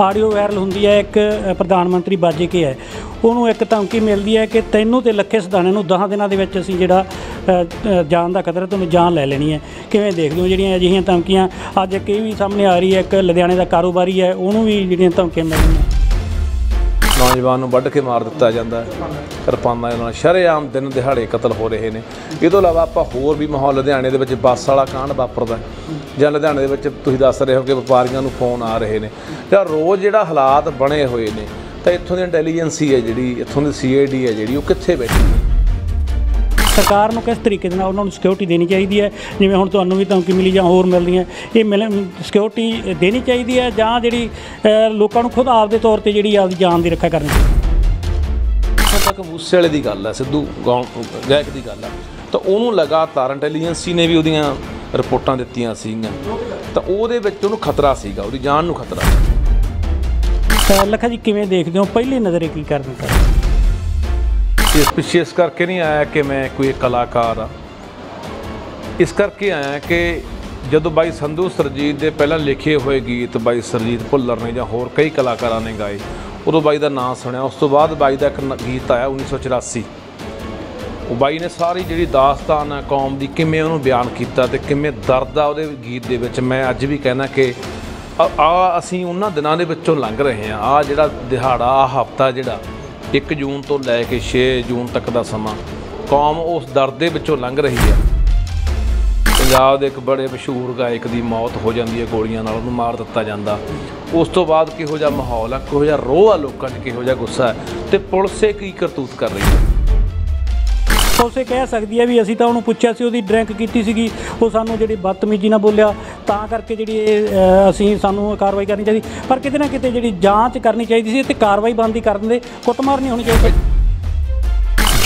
Audio viral ਹੁੰਦੀ ਹੈ ਇੱਕ ਪ੍ਰਧਾਨ ਮੰਤਰੀ ਬਾਜੇ ਕੇ ਹੈ। ਉਹਨੂੰ ਇੱਕ ਧਮਕੀ ਮਿਲਦੀ ਹੈ ਕਿ ਤੈਨੂੰ ਤੇ ਲੱਖੇ ਸਦਾਨੇ ਨੂੰ 10 ਦਿਨਾਂ ਦੇ ਵਿੱਚ ਅਸੀਂ ਜਿਹੜਾ ਅ, ਜਾਨ ਦਾ ਖਤਰਾ ਤੁਹਾਨੂੰ ਜਾਨ ਲੈ ਲੈਣੀ ਹੈ। ਕਿਵੇਂ ਦੇਖਦੇ ਹੋ ਜਿਹੜੀਆਂ ਅਜਿਹੀਆਂ ਧਮਕੀਆਂ? ਅੱਜ ਇੱਕ ਇਹ ਵੀ ਸਾਹਮਣੇ ਆ ਰਹੀ ਹੈ ਇੱਕ ਲੁਧਿਆਣੇ ਦਾ ਕਾਰੋਬਾਰੀ ਹੈ ਉਹਨੂੰ ਵੀ ਜਿਹੜੀਆਂ ਧਮਕੀਆਂ ਮਿਲ ਰਹੀਆਂ ਨੌਜਵਾਨ ਨੂੰ ਵੱਢ ਕੇ ਮਾਰ ਦਿੱਤਾ ਜਾਂਦਾ ਹੈ। ਕਿਰਪਾਨਾਂ ਦੇ ਨਾਲ ਸ਼ਰੇਆਮ ਦਿਨ ਦਿਹਾੜੇ ਕਤਲ ਹੋ ਰਹੇ ਨੇ। ਇਹ ਤੋਂ ਇਲਾਵਾ ਆਪਾਂ ਹੋਰ ਵੀ ਮਾਹੌਲ ਲੁਧਿਆਣੇ ਦੇ ਵਿੱਚ ਬੱਸ ਵਾਲਾ ਕਾਂਡ ਵਾਪਰਦਾ ਜਾਂ ਲੁਧਿਆਣੇ ਦੇ ਵਿੱਚ ਤੁਸੀਂ ਦੱਸ ਰਹੇ ਹੋ ਕਿ ਵਪਾਰੀਆਂ ਨੂੰ ਫੋਨ ਆ ਰਹੇ ਨੇ। ਜਾਂ ਰੋਜ਼ ਜਿਹੜਾ ਹਾਲਾਤ ਬਣੇ ਹੋਏ ਨੇ, ਤਾਂ ਇੱਥੋਂ ਦੀ ਇੰਟੈਲੀਜੈਂਸੀ ਹੈ ਜਿਹੜੀ, ਇੱਥੋਂ ਦੀ ਸੀਆਈਡੀ ਹੈ ਜਿਹੜੀ, ਉਹ ਕਿੱਥੇ ਬੈਠੀ ਸਰਕਾਰ ਨੂੰ ਕਿਸ ਤਰੀਕੇ ਦੇ ਨਾਲ ਉਹਨਾਂ ਨੂੰ ਸਿਕਿਉਰਿਟੀ ਦੇਣੀ ਚਾਹੀਦੀ ਹੈ? ਜਿਵੇਂ ਹੁਣ ਤੁਹਾਨੂੰ ਵੀ ਧਮਕੀ ਮਿਲੀ ਜਾਂ ਹੋਰ ਮਿਲਦੀਆਂ ਇਹ ਮਿਲ ਸਿਕਿਉਰਿਟੀ ਦੇਣੀ ਚਾਹੀਦੀ ਹੈ ਜਾਂ ਜਿਹੜੀ ਲੋਕਾਂ ਨੂੰ ਖੁਦ ਆਪਦੇ ਤੌਰ ਤੇ ਜਿਹੜੀ ਆਪਦੀ ਜਾਨ ਦੀ ਰੱਖਿਆ ਕਰਨੀ ਚਾਹੀਦੀ ਤੱਕ ਮੂਸੇ ਵਾਲੇ ਦੀ ਗੱਲ ਹੈ ਸਿੱਧੂ ਗਾਇਕ ਦੀ ਗੱਲ ਹੈ। ਤਾਂ ਉਹਨੂੰ ਲਗਾਤਾਰ ਇੰਟੈਲੀਜੈਂਸੀ ਨੇ ਵੀ ਉਹਦੀਆਂ ਰਿਪੋਰਟਾਂ ਦਿੱਤੀਆਂ ਸੀਗੀਆਂ। ਤਾਂ ਉਹਦੇ ਵਿੱਚ ਉਹਨੂੰ ਖਤਰਾ ਸੀਗਾ ਉਹਦੀ ਜਾਨ ਨੂੰ ਖਤਰਾ। ਸੀ ਲੱਖਾ ਜੀ ਕਿਵੇਂ ਦੇਖਦੇ ਹੋ? ਪਹਿਲੀ ਨਜ਼ਰੇ ਕੀ ਕਰਨ ਕਰ ਇਸ ਪਿੱਛੇ ਇਸ ਕਰਕੇ ਨਹੀਂ ਆਇਆ ਕਿ ਮੈਂ ਕੋਈ ਕਲਾਕਾਰ ਆ। ਇਸ ਕਰਕੇ ਆਇਆ ਕਿ ਜਦੋਂ ਬਾਈ ਸੰਧੂ ਸਰਜੀਤ ਦੇ ਪਹਿਲਾਂ ਲਿਖੇ ਹੋਏ ਗੀਤ ਬਾਈ ਸਰਜੀਤ ਭੁੱਲਰ ਨੇ ਜਾਂ ਹੋਰ ਕਈ ਕਲਾਕਾਰਾਂ ਨੇ ਗਾਏ, ਉਦੋਂ ਬਾਈ ਦਾ ਨਾਮ ਸੁਣਿਆ। ਉਸ ਤੋਂ ਬਾਅਦ ਬਾਈ ਦਾ ਇੱਕ ਗੀਤ ਆਇਆ 1984 ਉਹ ਬਾਈ ਨੇ ਸਾਰੀ ਜਿਹੜੀ ਦਾਸਤਾਨ ਹੈ, ਕੌਮ ਦੀ, ਕਿਵੇਂ ਉਹਨੂੰ ਬਿਆਨ ਕੀਤਾ ਤੇ ਕਿਵੇਂ ਦਰਦ ਆ ਉਹਦੇ ਗੀਤ ਦੇ ਵਿੱਚ, ਮੈਂ ਅੱਜ ਵੀ ਕਹਿਣਾ ਕਿ ਆ ਆ ਅਸੀਂ ਉਹਨਾਂ ਦਿਨਾਂ ਦੇ ਵਿੱਚੋਂ ਲੰਘ ਰਹੇ ਹਾਂ। ਆ ਜਿਹੜਾ ਦਿਹਾੜਾ, ਆ ਹਫਤਾ ਜਿਹੜਾ 1 ਜੂਨ ਤੋਂ ਲੈ ਕੇ 6 ਜੂਨ ਤੱਕ ਦਾ ਸਮਾਂ, ਕੌਮ ਉਸ ਦਰਦ ਦੇ ਵਿੱਚੋਂ ਲੰਘ ਰਹੀ ਹੈ। ਪੰਜਾਬ ਦੇ ਇੱਕ ਬੜੇ ਮਸ਼ਹੂਰ ਗਾਇਕ ਦੀ ਮੌਤ ਹੋ ਜਾਂਦੀ ਹੈ, ਗੋਲੀਆਂ ਨਾਲ ਉਹਨੂੰ ਮਾਰ ਦਿੱਤਾ ਜਾਂਦਾ। ਉਸ ਤੋਂ ਬਾਅਦ ਕਿਹੋ ਜਿਹਾ ਮਾਹੌਲ ਆ, ਕਿਹੋ ਜਿਹਾ ਰੋਹ ਆ ਲੋਕਾਂ 'ਚ, ਕਿਹੋ ਜਿਹਾ ਗੁੱਸਾ ਹੈ ਤੇ ਇਹ ਕੀ ਕਰਤੂਤ ਕਰ ਰਹੀ ਹੈ? ਉਸੇ ਕਹਿ ਸਕਦੀ ਹੈ ਵੀ ਅਸੀਂ ਤਾਂ ਉਹਨੂੰ ਪੁੱਛਿਆ ਸੀ ਉਹਦੀ ਡਰਿੰਕ ਕੀਤੀ ਸੀਗੀ ਉਹ ਸਾਨੂੰ ਜਿਹੜੀ ਬਦਤਮੀਜ਼ੀ ਨਾਲ ਬੋਲਿਆ ਤਾਂ ਕਰਕੇ ਜਿਹੜੀ ਇਹ ਅ, ਅਸੀਂ ਸਾਨੂੰ ਕਾਰਵਾਈ ਕਰਨੀ ਚਾਹੀਦੀ। ਪਰ ਕਿਤੇ ਨਾ ਕਿਤੇ ਜਿਹੜੀ ਜਾਂਚ ਕਰਨੀ ਚਾਹੀਦੀ ਸੀ ਤੇ ਕਾਰਵਾਈ ਬੰਦੀ ਕਰ ਦਿੰਦੇ ਕੁੱਟਮਾਰ ਨਹੀਂ ਹੋਣੀ ਚਾਹੀਦੀ।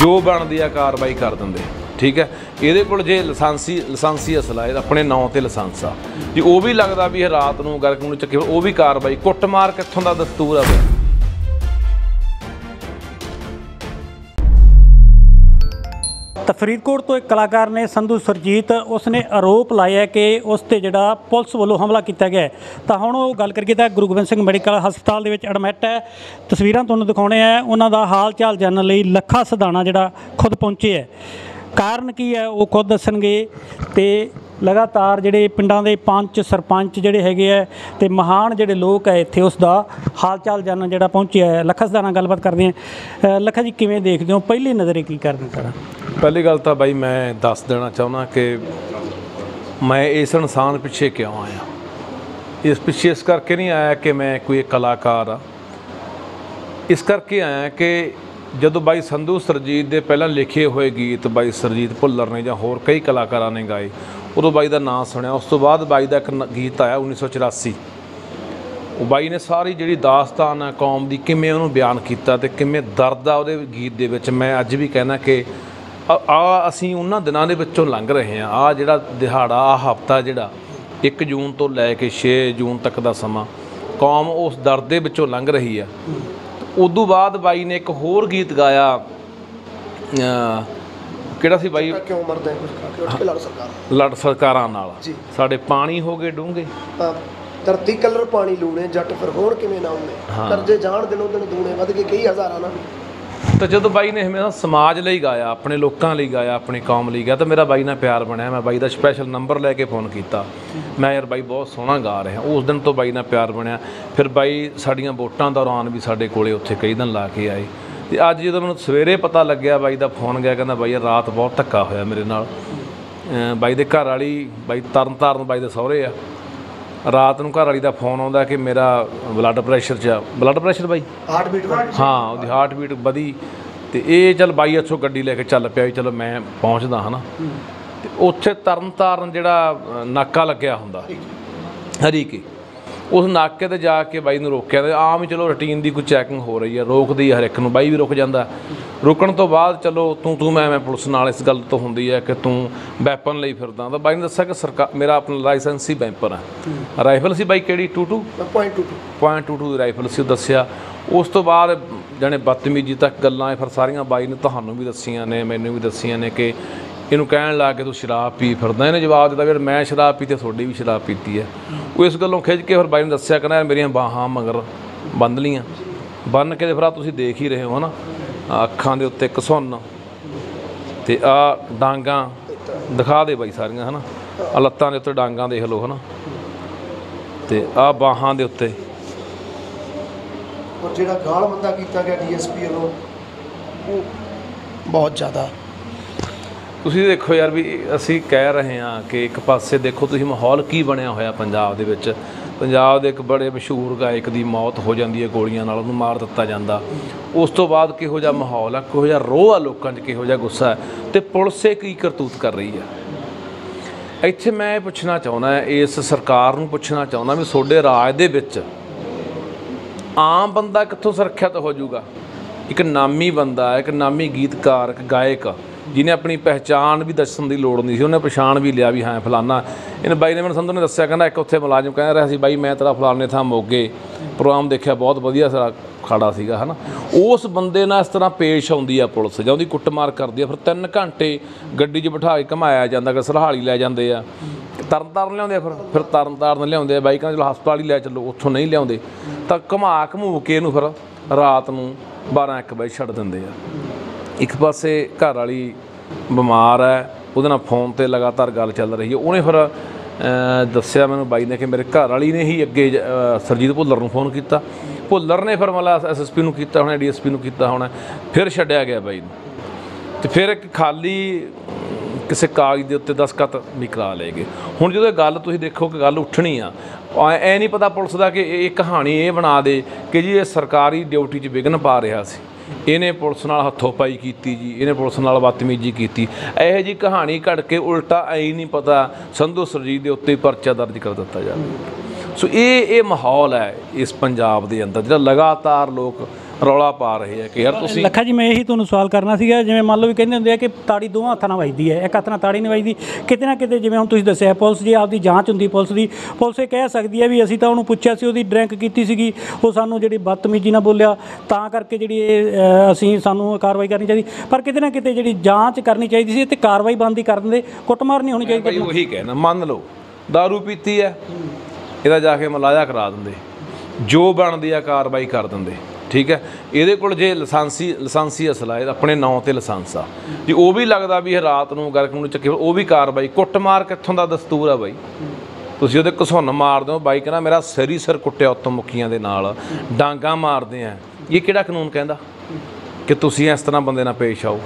ਜੋ ਬਣਦੀ ਆ ਕਾਰਵਾਈ ਕਰ ਦਿੰਦੇ। ਠੀਕ ਹੈ? ਇਹਦੇ ਕੋਲ ਜੇ ਲਾਇਸੈਂਸੀ ਲਾਇਸੈਂਸੀ ਅਸਲਾ ਇਹਦਾ ਆਪਣੇ ਨਾਂ ਤੇ ਲਾਇਸੈਂਸ ਆ। ਜੇ ਉਹ ਵੀ ਲੱਗਦਾ ਵੀ ਇਹ ਰਾਤ ਨੂੰ ਗਰਕ ਨੂੰ ਚੱਕੇ ਉਹ ਵੀ ਕਾਰਵਾਈ ਕੁੱਟਮਾਰ ਕਿੱਥੋਂ ਦਾ ਦਸਤੂਰ ਆ ਬਈ ਤਾਂ ਫਰੀਦਕੋਟ ਤੋਂ ਇੱਕ ਕਲਾਕਾਰ ਨੇ ਸੰਧੂ ਸਰਜੀਤ, ਉਸਨੇ ਆਰੋਪ ਲਾਇਆ ਕਿ ਉਸ ਤੇ ਜਿਹੜਾ ਪੁਲਿਸ ਵੱਲੋਂ ਹਮਲਾ ਕੀਤਾ ਗਿਆ ਤਾਂ ਹੁਣ ਉਹ ਗੱਲ ਕਰੀਏ ਤਾਂ ਗੁਰੂ ਗੋਬਿੰਦ ਸਿੰਘ ਮੈਡੀਕਲ ਹਸਪਤਾਲ ਦੇ ਵਿੱਚ ਐਡਮਿਟ ਹੈ। ਤਸਵੀਰਾਂ ਤੁਹਾਨੂੰ ਦਿਖਾਉਣੇ ਆ। ਉਹਨਾਂ ਦਾ ਹਾਲ ਚਾਲ ਜਾਣਨ ਲਈ ਲੱਖਾ ਸਦਾਣਾ ਜਿਹੜਾ ਖੁਦ ਪਹੁੰਚੇ ਹੈ। ਕਾਰਨ ਕੀ ਹੈ? ਉਹ ਖੁਦ ਦੱਸਣਗੇ ਤੇ ਲਗਾਤਾਰ ਜਿਹੜੇ ਪਿੰਡਾਂ ਦੇ ਪੰਚ, ਸਰਪੰਚ ਜਿਹੜੇ ਹੈਗੇ ਆ ਤੇ ਮਹਾਨ ਜਿਹੜੇ ਲੋਕ ਹੈ ਇੱਥੇ, ਉਸ ਦਾ ਹਾਲ ਚਾਲ ਜਾਣਨ ਜਿਹੜਾ ਪਹੁੰਚਿਆ ਹੈ। ਲੱਖਾ ਨਾਲ ਗੱਲਬਾਤ ਕਰਦੇ ਆ ਲੱਖਾ ਜੀ, ਕਿਵੇਂ ਦੇਖਦੇ ਹੋ? ਪਹਿਲੀ ਨਜ਼ਰੇ ਕੀ ਕਰਦੇ ਸਾਰਾ ਪਹਿਲੀ ਗੱਲ ਤਾਂ ਬਾਈ ਮੈਂ ਦੱਸ ਦੇਣਾ ਚਾਹੁੰਦਾ ਕਿ ਮੈਂ ਇਸ ਇਨਸਾਨ ਪਿੱਛੇ ਕਿਉਂ ਆਇਆ? ਇਸ ਪਿੱਛੇ ਇਸ ਕਰਕੇ ਨਹੀਂ ਆਇਆ ਕਿ ਮੈਂ ਕੋਈ ਕਲਾਕਾਰ ਆ। ਇਸ ਕਰਕੇ ਆਇਆ ਕਿ ਜਦੋਂ ਬਾਈ ਸੰਧੂ ਸਰਜੀਤ ਦੇ ਪਹਿਲਾਂ ਲਿਖੇ ਹੋਏ ਗੀਤ ਬਾਈ ਸਰਜੀਤ ਭੁੱਲਰ ਨੇ ਜਾਂ ਹੋਰ ਕਈ ਕਲਾਕਾਰਾਂ ਨੇ ਗਾਏ ਉਦੋਂ ਬਾਈ ਦਾ ਨਾਮ ਸੁਣਿਆ, ਉਸ ਤੋਂ ਬਾਅਦ ਬਾਈ ਦਾ ਇੱਕ ਨ- ਗੀਤ ਆਇਆ 1984 ਉਹ ਬਾਈ ਨੇ ਸਾਰੀ ਜਿਹੜੀ ਦਾਸਤਾਨ ਹੈ, ਕੌਮ ਦੀ, ਕਿਵੇਂ ਉਹਨੂੰ ਬਿਆਨ ਕੀਤਾ ਤੇ ਕਿਵੇਂ ਦਰਦ ਆ ਉਹਦੇ ਗੀਤ ਦੇ ਵਿੱਚ, ਮੈਂ ਅੱਜ ਵੀ ਕਹਿਣਾ ਕਿ ਆ ਅਸੀਂ ਉਹਨਾਂ ਦਿਨਾਂ ਦੇ ਵਿੱਚੋਂ ਲੰਘ ਰਹੇ ਹਾਂ। ਆ ਜਿਹੜਾ ਦਿਹਾੜਾ, ਆ ਹਫਤਾ ਜਿਹੜਾ 1 ਜੂਨ ਤੋਂ ਲੈ ਕੇ 6 ਜੂਨ ਤੱਕ ਦਾ ਸਮਾਂ, ਕੌਮ ਉਸ ਦਰਦ ਦੇ ਵਿੱਚੋਂ ਲੰਘ ਰਹੀ ਆ ਉਦੋਂ ਬਾਅਦ ਬਾਈ ਨੇ ਇੱਕ ਹੋਰ ਗੀਤ ਗਾਇਆ ਕਿਹੜਾ ਸੀ ਬਾਈ? ਕਿਉਂ ਮਰਦੇ ਕੁਝ ਖਾ ਕੇ ਉੱਠ ਕੇ ਲੜ ਸਰਕਾਰ। ਲੜ ਸਰਕਾਰਾਂ ਨਾਲ। ਜੀ। ਸਾਡੇ ਪਾਣੀ ਹੋ ਗਏ ਡੂੰਘੇ। ਤਾਂ ਧਰਤੀ ਕਲਰ ਪਾਣੀ ਲੂਣੇ ਜੱਟ ਫਿਰ ਹੋਣ ਕਿਵੇਂ ਨਾ ਹਾਂ। ਕਰਜ਼ੇ ਜਾਣ ਦਿਨੋਂ ਦਿਨ ਦੂਣੇ ਵੱਧ ਕੇ ਕਈ ਹਜ਼ਾਰਾਂ ਨਾਲ। ਤਾਂ ਜਦੋਂ ਬਾਈ ਨੇ ਹਮੇਸ਼ਾ ਸਮਾਜ ਲਈ ਗਾਇਆ ਆਪਣੇ ਲੋਕਾਂ ਲਈ ਗਾਇਆ ਆਪਣੀ ਕੌਮ ਲਈ ਗਾਇਆ ਤਾਂ ਮੇਰਾ ਬਾਈ ਨਾਲ ਪਿਆਰ ਬਣਿਆ। ਮੈਂ ਬਾਈ ਦਾ ਸਪੈਸ਼ਲ ਨੰਬਰ ਲੈ ਕੇ ਫੋਨ ਕੀਤਾ। ਮੈਂ ਯਾਰ ਬਾਈ ਬਹੁਤ ਸੋਹਣਾ ਗਾ ਰਿਹਾ। ਉਸ ਦਿਨ ਤੋਂ ਬਾਈ ਨਾਲ ਪਿਆਰ ਬਣਿਆ। ਫਿਰ ਬਾਈ ਸਾਡੀਆਂ ਵੋਟਾਂ ਦੌਰਾਨ ਵੀ ਸਾਡੇ ਕੋਲੇ ਉੱਥੇ ਕਈ ਦਿਨ ਲਾ ਕੇ ਆਏ। ਤੇ ਅੱਜ ਜਦੋਂ ਮੈਨੂੰ ਸਵੇਰੇ ਪਤਾ ਲੱਗਿਆ ਬਾਈ ਦਾ ਫੋਨ ਗਿਆ ਕਹਿੰਦਾ ਬਾਈ ਰਾਤ ਬਹੁਤ ਧੱਕਾ ਹੋਇਆ ਮੇਰੇ ਨਾਲ। ਬਾਈ ਦੇ ਘਰ ਵਾਲੀ ਬਾਈ ਤਰਨ ਤਾਰਨ ਬਾਈ ਦੇ ਸਹੁਰੇ ਆ। ਰਾਤ ਨੂੰ ਘਰ ਵਾਲੀ ਦਾ ਫੋਨ ਆਉਂਦਾ ਕਿ ਮੇਰਾ ਬਲੱਡ ਪ੍ਰੈਸ਼ਰ ਚ ਬਲੱਡ ਪ੍ਰੈਸ਼ਰ ਬਾਈ? ਹਾਰਟ ਬੀਟ ਹਾਂ ਉਹਦੀ ਹਾਰਟ ਬੀਟ ਵਧੀ। ਤੇ ਇਹ ਚੱਲ ਬਾਈ ਇੱਥੋਂ ਗੱਡੀ ਲੈ ਕੇ ਚੱਲ ਪਿਆ ਵੀ ਚਲੋ ਮੈਂ ਪਹੁੰਚਦਾ ਹਨਾ। ਤੇ ਉੱਥੇ ਤਰਨ ਤਾਰਨ ਜਿਹੜਾ ਨਾਕਾ ਲੱਗਿਆ ਹੁੰਦਾ ਹਰੀਕੇ। ਉਸ ਨਾਕੇ ਤੇ ਜਾ ਕੇ ਬਾਈ ਨੂੰ ਰੋਕਿਆ ਤੇ ਆਮ ਹੀ ਚਲੋ ਰੁਟੀਨ ਦੀ ਕੋਈ ਚੈਕਿੰਗ ਹੋ ਰਹੀ ਹੈ ਰੋਕਦੀ ਹੈ ਹਰ ਇੱਕ ਨੂੰ ਬਾਈ ਵੀ ਰੁਕ ਜਾਂਦਾ। ਰੁਕਣ ਤੋਂ ਬਾਅਦ ਚਲੋ ਤੂੰ ਤੂੰ ਮੈਂ ਮੈਂ ਪੁਲਿਸ ਨਾਲ ਇਸ ਗੱਲ ਤੋਂ ਹੁੰਦੀ ਹੈ ਕਿ ਤੂੰ ਵੈਪਨ ਲਈ ਫਿਰਦਾ ਤਾਂ ਬਾਈ ਨੇ ਦੱਸਿਆ ਕਿ ਸਰਕਾਰ ਮੇਰਾ ਆਪਣਾ ਲਾਇਸੈਂਸ ਹੀ ਵੈਪਨ ਹੈ। ਰਾਈਫਲ ਸੀ ਬਾਈ ਕਿਹੜੀ? 22 ਪੁਆਇੰਟ ਟੂ ਪੁਆਇੰਟ 22 ਦੀ ਰਾਈਫਲ ਸੀ ਦੱਸਿਆ। ਉਸ ਤੋਂ ਬਾਅਦ ਜਾਣੇ ਬਦਤਮੀਜੀ ਤੱਕ ਗੱਲਾਂ ਫਿਰ ਸਾਰੀਆਂ ਬਾਈ ਨੇ ਤੁਹਾਨੂੰ ਵੀ ਦੱਸੀਆਂ ਨੇ ਮੈਨੂੰ ਵੀ ਦੱਸੀਆਂ ਨੇ ਕਿ ਇਹਨੂੰ ਕਹਿਣ ਲੱਗ ਕੇ ਤੂੰ ਸ਼ਰਾਬ ਪੀ ਫਿਰਦਾ। ਇਹਨੇ ਜਵਾਬ ਦਿੱਤਾ ਵੀ ਮੈਂ ਸ਼ਰਾਬ ਪੀਤੀ, ਤੁਹਾਡੀ ਵੀ ਸ਼ਰਾਬ ਪੀਤੀ ਹੈ। ਉਹ ਇਸ ਗੱਲੋਂ ਖਿੱਚ ਕੇ ਫਿਰ ਬਾਈ ਨੂੰ ਦੱਸਿਆ, ਕਹਿੰਦਾ ਮੇਰੀਆਂ ਬਾਹਾਂ ਮਗਰ ਬੰਨ ਲੀਆਂ। ਬੰਨ ਕੇ ਤੇ ਫਿਰ ਆਹ ਤੁਸੀਂ ਦੇਖ ਹੀ ਰਹੇ ਹੋ ਹਨਾ, ਆਹ ਅੱਖਾਂ ਦੇ ਉੱਤੇ ਕਸੁੰਨ ਤੇ ਆ ਡਾਂਗਾ, ਦਿਖਾ ਦੇ ਬਾਈ ਸਾਰੀਆਂ ਹਨਾ ਆ ਲੱਤਾਂ ਦੇ ਉੱਤੇ ਡਾਂਗਾ ਦੇਖ ਲਓ ਹਨਾ। ਤੇ ਆ ਬਾਹਾਂ ਦੇ ਉੱਤੇ। ਔਰ ਜਿਹੜਾ ਗਾਲ ਬੰਦਾ ਕੀਤਾ ਗਿਆ ਡੀਐਸਪੀ ਵੱਲੋਂ, ਉਹ ਬਹੁਤ ਜ਼ਿਆਦਾ ਤੁਸੀਂ ਦੇਖੋ ਯਾਰ ਵੀ ਅਸੀਂ ਕਹਿ ਰਹੇ ਹਾਂ ਕਿ ਇੱਕ ਪਾਸੇ ਦੇਖੋ ਤੁਸੀਂ ਮਾਹੌਲ ਕੀ ਬਣਿਆ ਹੋਇਆ ਪੰਜਾਬ ਦੇ ਵਿੱਚ। ਪੰਜਾਬ ਦੇ ਇੱਕ ਬੜੇ ਮਸ਼ਹੂਰ ਗਾਇਕ ਦੀ ਮੌਤ ਹੋ ਜਾਂਦੀ ਹੈ ਗੋਲੀਆਂ ਨਾਲ, ਉਹਨੂੰ ਮਾਰ ਦਿੱਤਾ ਜਾਂਦਾ। ਉਸ ਤੋਂ ਬਾਅਦ ਕਿਹੋ ਜਿਹਾ ਮਾਹੌਲ ਆ, ਕਿਹੋ ਜਿਹਾ ਰੋਹ ਆ ਲੋਕਾਂ 'ਚ, ਕਿਹੋ ਜਿਹਾ ਗੁੱਸਾ ਹੈ ਤੇ ਇਹ ਕੀ ਕਰਤੂਤ ਕਰ ਰਹੀ ਆ ਇੱਥੇ ਮੈਂ ਇਹ ਪੁੱਛਣਾ ਚਾਹੁੰਦਾ ਇਸ ਸਰਕਾਰ ਨੂੰ ਪੁੱਛਣਾ ਚਾਹੁੰਦਾ ਵੀ ਤੁਹਾਡੇ ਰਾਜ ਦੇ ਵਿੱਚ ਆਮ ਬੰਦਾ ਕਿੱਥੋਂ ਸੁਰੱਖਿਅਤ ਹੋ ਜਾਊਗਾ? ਇੱਕ ਨਾਮੀ ਬੰਦਾ, ਇੱਕ ਨਾਮੀ ਗੀਤਕਾਰ, ਇੱਕ ਗਾਇਕ। ਜਿਹਨੇ ਆਪਣੀ ਪਹਿਚਾਣ ਵੀ ਦੱਸਣ ਦੀ ਲੋੜ ਨਹੀਂ ਸੀ, ਉਹਨੇ ਪਛਾਣ ਵੀ ਲਿਆ ਵੀ ਹਾਂ, ਫਲਾਨਾ। ਇਹਨੇ ਬਾਈ ਨੇ ਮੈਨੂੰ ਸੰਧੂ ਨੇ ਦੱਸਿਆ, ਕਹਿੰਦਾ ਇੱਕ ਉੱਥੇ ਮੁਲਾਜ਼ਮ ਕਹਿੰਦਾ ਰਿਹਾ ਸੀ, ਬਾਈ ਮੈਂ ਤੇਰਾ ਫਲਾਣੇ ਥਾਂ ਮੋਗੇ, ਪ੍ਰੋਗਰਾਮ ਦੇਖਿਆ, ਬਹੁਤ ਵਧੀਆ ਸਾਰਾ ਖਾੜਾ ਸੀਗਾ, ਹਨਾ। ਉਸ ਬੰਦੇ ਨਾਲ ਇਸ ਤਰ੍ਹਾਂ ਪੇਸ਼ ਆਉਂਦੀ ਆ ਪੁਲਿਸ, ਜਾਂ ਉਹਦੀ ਕੁੱਟਮਾਰ ਕਰਦੀ ਆ, ਫਿਰ 3 ਘੰਟੇ ਗੱਡੀ 'ਚ ਬਿਠਾ ਕੇ ਘਮਾਇਆ ਜਾਂਦਾ ਕਿ ਸਰਹਾਲੀ ਲੈ ਜਾਂਦੇ ਆ। ਤਰਨ ਤਾਰਨ ਲਿਆਉਂਦੇ ਆ ਫਿਰ ਫਿਰ ਤਰਨ ਤਾਰਨ ਲਿਆਉਂਦੇ ਆ, ਬਾਈ ਕਹਿੰਦਾ ਚਲੋ ਹਸਪਤਾਲ ਹੀ ਲੈ ਚੱਲੋ, ਉੱਥੋਂ ਨਹੀਂ ਲਿਆਉਂਦੇ। ਤਾਂ ਘਮਾ ਘਮੂ ਕੇ ਇਹਨੂੰ ਫਿਰ ਰਾਤ ਨੂੰ 12 1 ਵਜੇ ਛੱਡ ਦਿੰਦੇ ਆ। ਇੱਕ ਪਾਸੇ ਘਰ ਵਾਲੀ ਬਿਮਾਰ ਹੈ, ਉਹਦੇ ਨਾਲ ਫੋਨ ਤੇ ਲਗਾਤਾਰ ਗੱਲ ਚੱਲ ਰਹੀ ਹੈ। ਉਹਨੇ ਫਿਰ ਦੱਸਿਆ ਮੈਨੂੰ ਬਾਈ ਨੇ ਕਿ ਮੇਰੇ ਘਰ ਵਾਲੀ ਨੇ ਹੀ ਅੱਗੇ ਜ- ਸਰਜੀਤ ਭੁੱਲਰ ਨੂੰ ਫੋਨ ਕੀਤਾ। ਭੁੱਲਰ ਨੇ ਫਿਰ ਮਤਲਬ ਐਸਐਸਪੀ ਨੂੰ ਕੀਤਾ ਹੋਣਾ ਡੀਐਸਪੀ ਨੂੰ ਕੀਤਾ ਹੋਣਾ, ਫਿਰ ਛੱਡਿਆ ਗਿਆ ਬਾਈ ਨੂੰ। ਤੇ ਫਿਰ ਇੱਕ ਖਾਲੀ ਕਿਸੇ ਕਾਗਜ਼ ਦੇ ਉੱਤੇ ਦਸਖਤ ਵੀ ਕਰਾ ਲਏ ਗਏ। ਹੁਣ ਜਦੋਂ ਇਹ ਗੱਲ ਤੁਸੀਂ ਦੇਖੋ ਕਿ ਗੱਲ ਉੱਠਣੀ ਆ, ਐ ਨਹੀਂ ਪਤਾ ਪੁਲਿਸ ਦਾ ਕਿ ਇਹ ਕਹਾਣੀ ਇਹ ਬਣਾ ਦੇ ਕਿ ਜੀ ਇਹ ਸਰਕਾਰੀ ਡਿਊਟੀ 'ਚ ਵਿਘਨ ਪਾ ਰਿਹਾ ਸੀ। ਇਹਨੇ ਪੁਲਿਸ ਨਾਲ ਹੱਥੋਂ ਪਾਈ ਕੀਤੀ ਜੀ, ਇਹਨੇ ਪੁਲਿਸ ਨਾਲ ਬਦਤਮੀਜ਼ੀ ਕੀਤੀ। ਇਹੋ ਜੀ ਕਹਾਣੀ ਘੜ ਕੇ ਉਲਟਾ ਐ ਨਹੀਂ ਪਤਾ ਸੰਧੂ ਸਰਜੀਤ ਦੇ ਉੱਤੇ ਪਰਚਾ ਦਰਜ ਕਰ ਦਿੱਤਾ ਜਾਵੇ। ਸੋ ਇਹ ਇਹ ਮਾਹੌਲ ਹੈ ਇਸ ਪੰਜਾਬ ਦੇ ਅੰਦਰ, ਜਿਹੜਾ ਲਗਾਤਾਰ ਲੋਕ ਰੌਲਾ ਪਾ ਰਹੇ ਆ ਕਿ ਯਾਰ ਤੁਸੀਂ ਲੱਖਾ ਜੀ ਮੈਂ ਇਹੀ ਤੁਹਾਨੂੰ ਸਵਾਲ ਕਰਨਾ ਸੀਗਾ ਜਿਵੇਂ ਮੰਨ ਲਓ ਵੀ ਕਹਿੰਦੇ ਹੁੰਦੇ ਆ ਕਿ ਤਾੜੀ ਦੋਹਾਂ ਹੱਥਾਂ ਨਾਲ ਵੱਜਦੀ ਹੈ ਇੱਕ ਹੱਥ ਨਾਲ ਤਾੜੀ ਨਹੀਂ ਵੱਜਦੀ ਕਿਤੇ ਨਾ ਕਿਤੇ ਜਿਵੇਂ ਹੁਣ ਤੁਸੀਂ ਦੱਸਿਆ ਪੁਲਿਸ ਜੀ ਆਪਦੀ ਜਾਂਚ ਹੁੰਦੀ ਪੁਲਿਸ ਦੀ ਪੁਲਿਸ ਇਹ ਕਹਿ ਸਕਦੀ ਹੈ ਵੀ ਅਸੀਂ ਤਾਂ ਉਹਨੂੰ ਪੁੱਛਿਆ ਸੀ ਉਹਦੀ ਡਰਿੰਕ ਕੀਤੀ ਸੀਗੀ ਉਹ ਸਾਨੂੰ ਜਿਹੜੀ ਬਦਤਮੀਜ਼ੀ ਨਾਲ ਬੋਲਿਆ ਤਾਂ ਕਰਕੇ ਜਿਹੜੀ ਇਹ ਅਸੀਂ ਸਾਨੂੰ ਕਾਰਵਾਈ ਕਰਨੀ ਚਾਹੀਦੀ ਪਰ ਕਿਤੇ ਨਾ ਕਿਤੇ ਜਿਹੜੀ ਜਾਂਚ ਕਰਨੀ ਚਾਹੀਦੀ ਸੀ ਤੇ ਕਾਰਵਾਈ ਬੰਦੀ ਕਰਨ ਦੇ ਕੁੱਟਮਾਰ ਨਹੀਂ ਹੋਣੀ ਚਾਹੀਦੀ ਭਾਈ ਉਹੀ ਕਹਿਣਾ ਮੰਨ ਲਓ दारू ਪੀਤੀ ਹੈ ਇਹਦਾ ਜਾ ਕੇ ਮਲਾਇਆ ਕਰਾ ਦਿੰਦੇ ਜੋ ਬਣਦੀ ਆ ਕਾਰਵਾਈ ਕਰ ਦਿੰਦੇ। ਠੀਕ ਹੈ? ਇਹਦੇ ਕੋਲ ਜੇ ਲਾਇਸੈਂਸੀ ਲਾਇਸੈਂਸੀ ਅਸਲਾ ਹੈ ਆਪਣੇ ਨਾਂ ਤੇ ਲਾਇਸੈਂਸ ਆ। ਜੇ ਉਹ ਵੀ ਲੱਗਦਾ ਵੀ ਇਹ ਰਾਤ ਨੂੰ ਗਰਕ ਨੂੰ ਚੱਕੇ ਉਹ ਵੀ ਕਾਰਵਾਈ, ਕੁੱਟਮਾਰ ਕਿੱਥੋਂ ਦਾ ਦਸਤੂਰ ਆ ਬਾਈ? ਤੁਸੀਂ ਉਹਦੇ ਘਸੁੰਨ ਮਾਰਦੇ ਹੋ ਬਾਈ ਕਹਿੰਦਾ ਮੇਰਾ ਸਰੀ ਹੀ ਸਿਰ ਕੁੱਟਿਆ ਉੱਤੋਂ ਮੁੱਕੀਆਂ ਦੇ ਨਾਲ। ਡਾਂਗਾ ਮਾਰਦੇ ਆ। ਇਹ ਕਿਹੜਾ ਕਾਨੂੰਨ ਕਹਿੰਦਾ? ਕਿ ਤੁਸੀਂ ਇਸ ਤਰ੍ਹਾਂ ਬੰਦੇ ਨਾਲ ਪੇਸ਼ ਆਓ।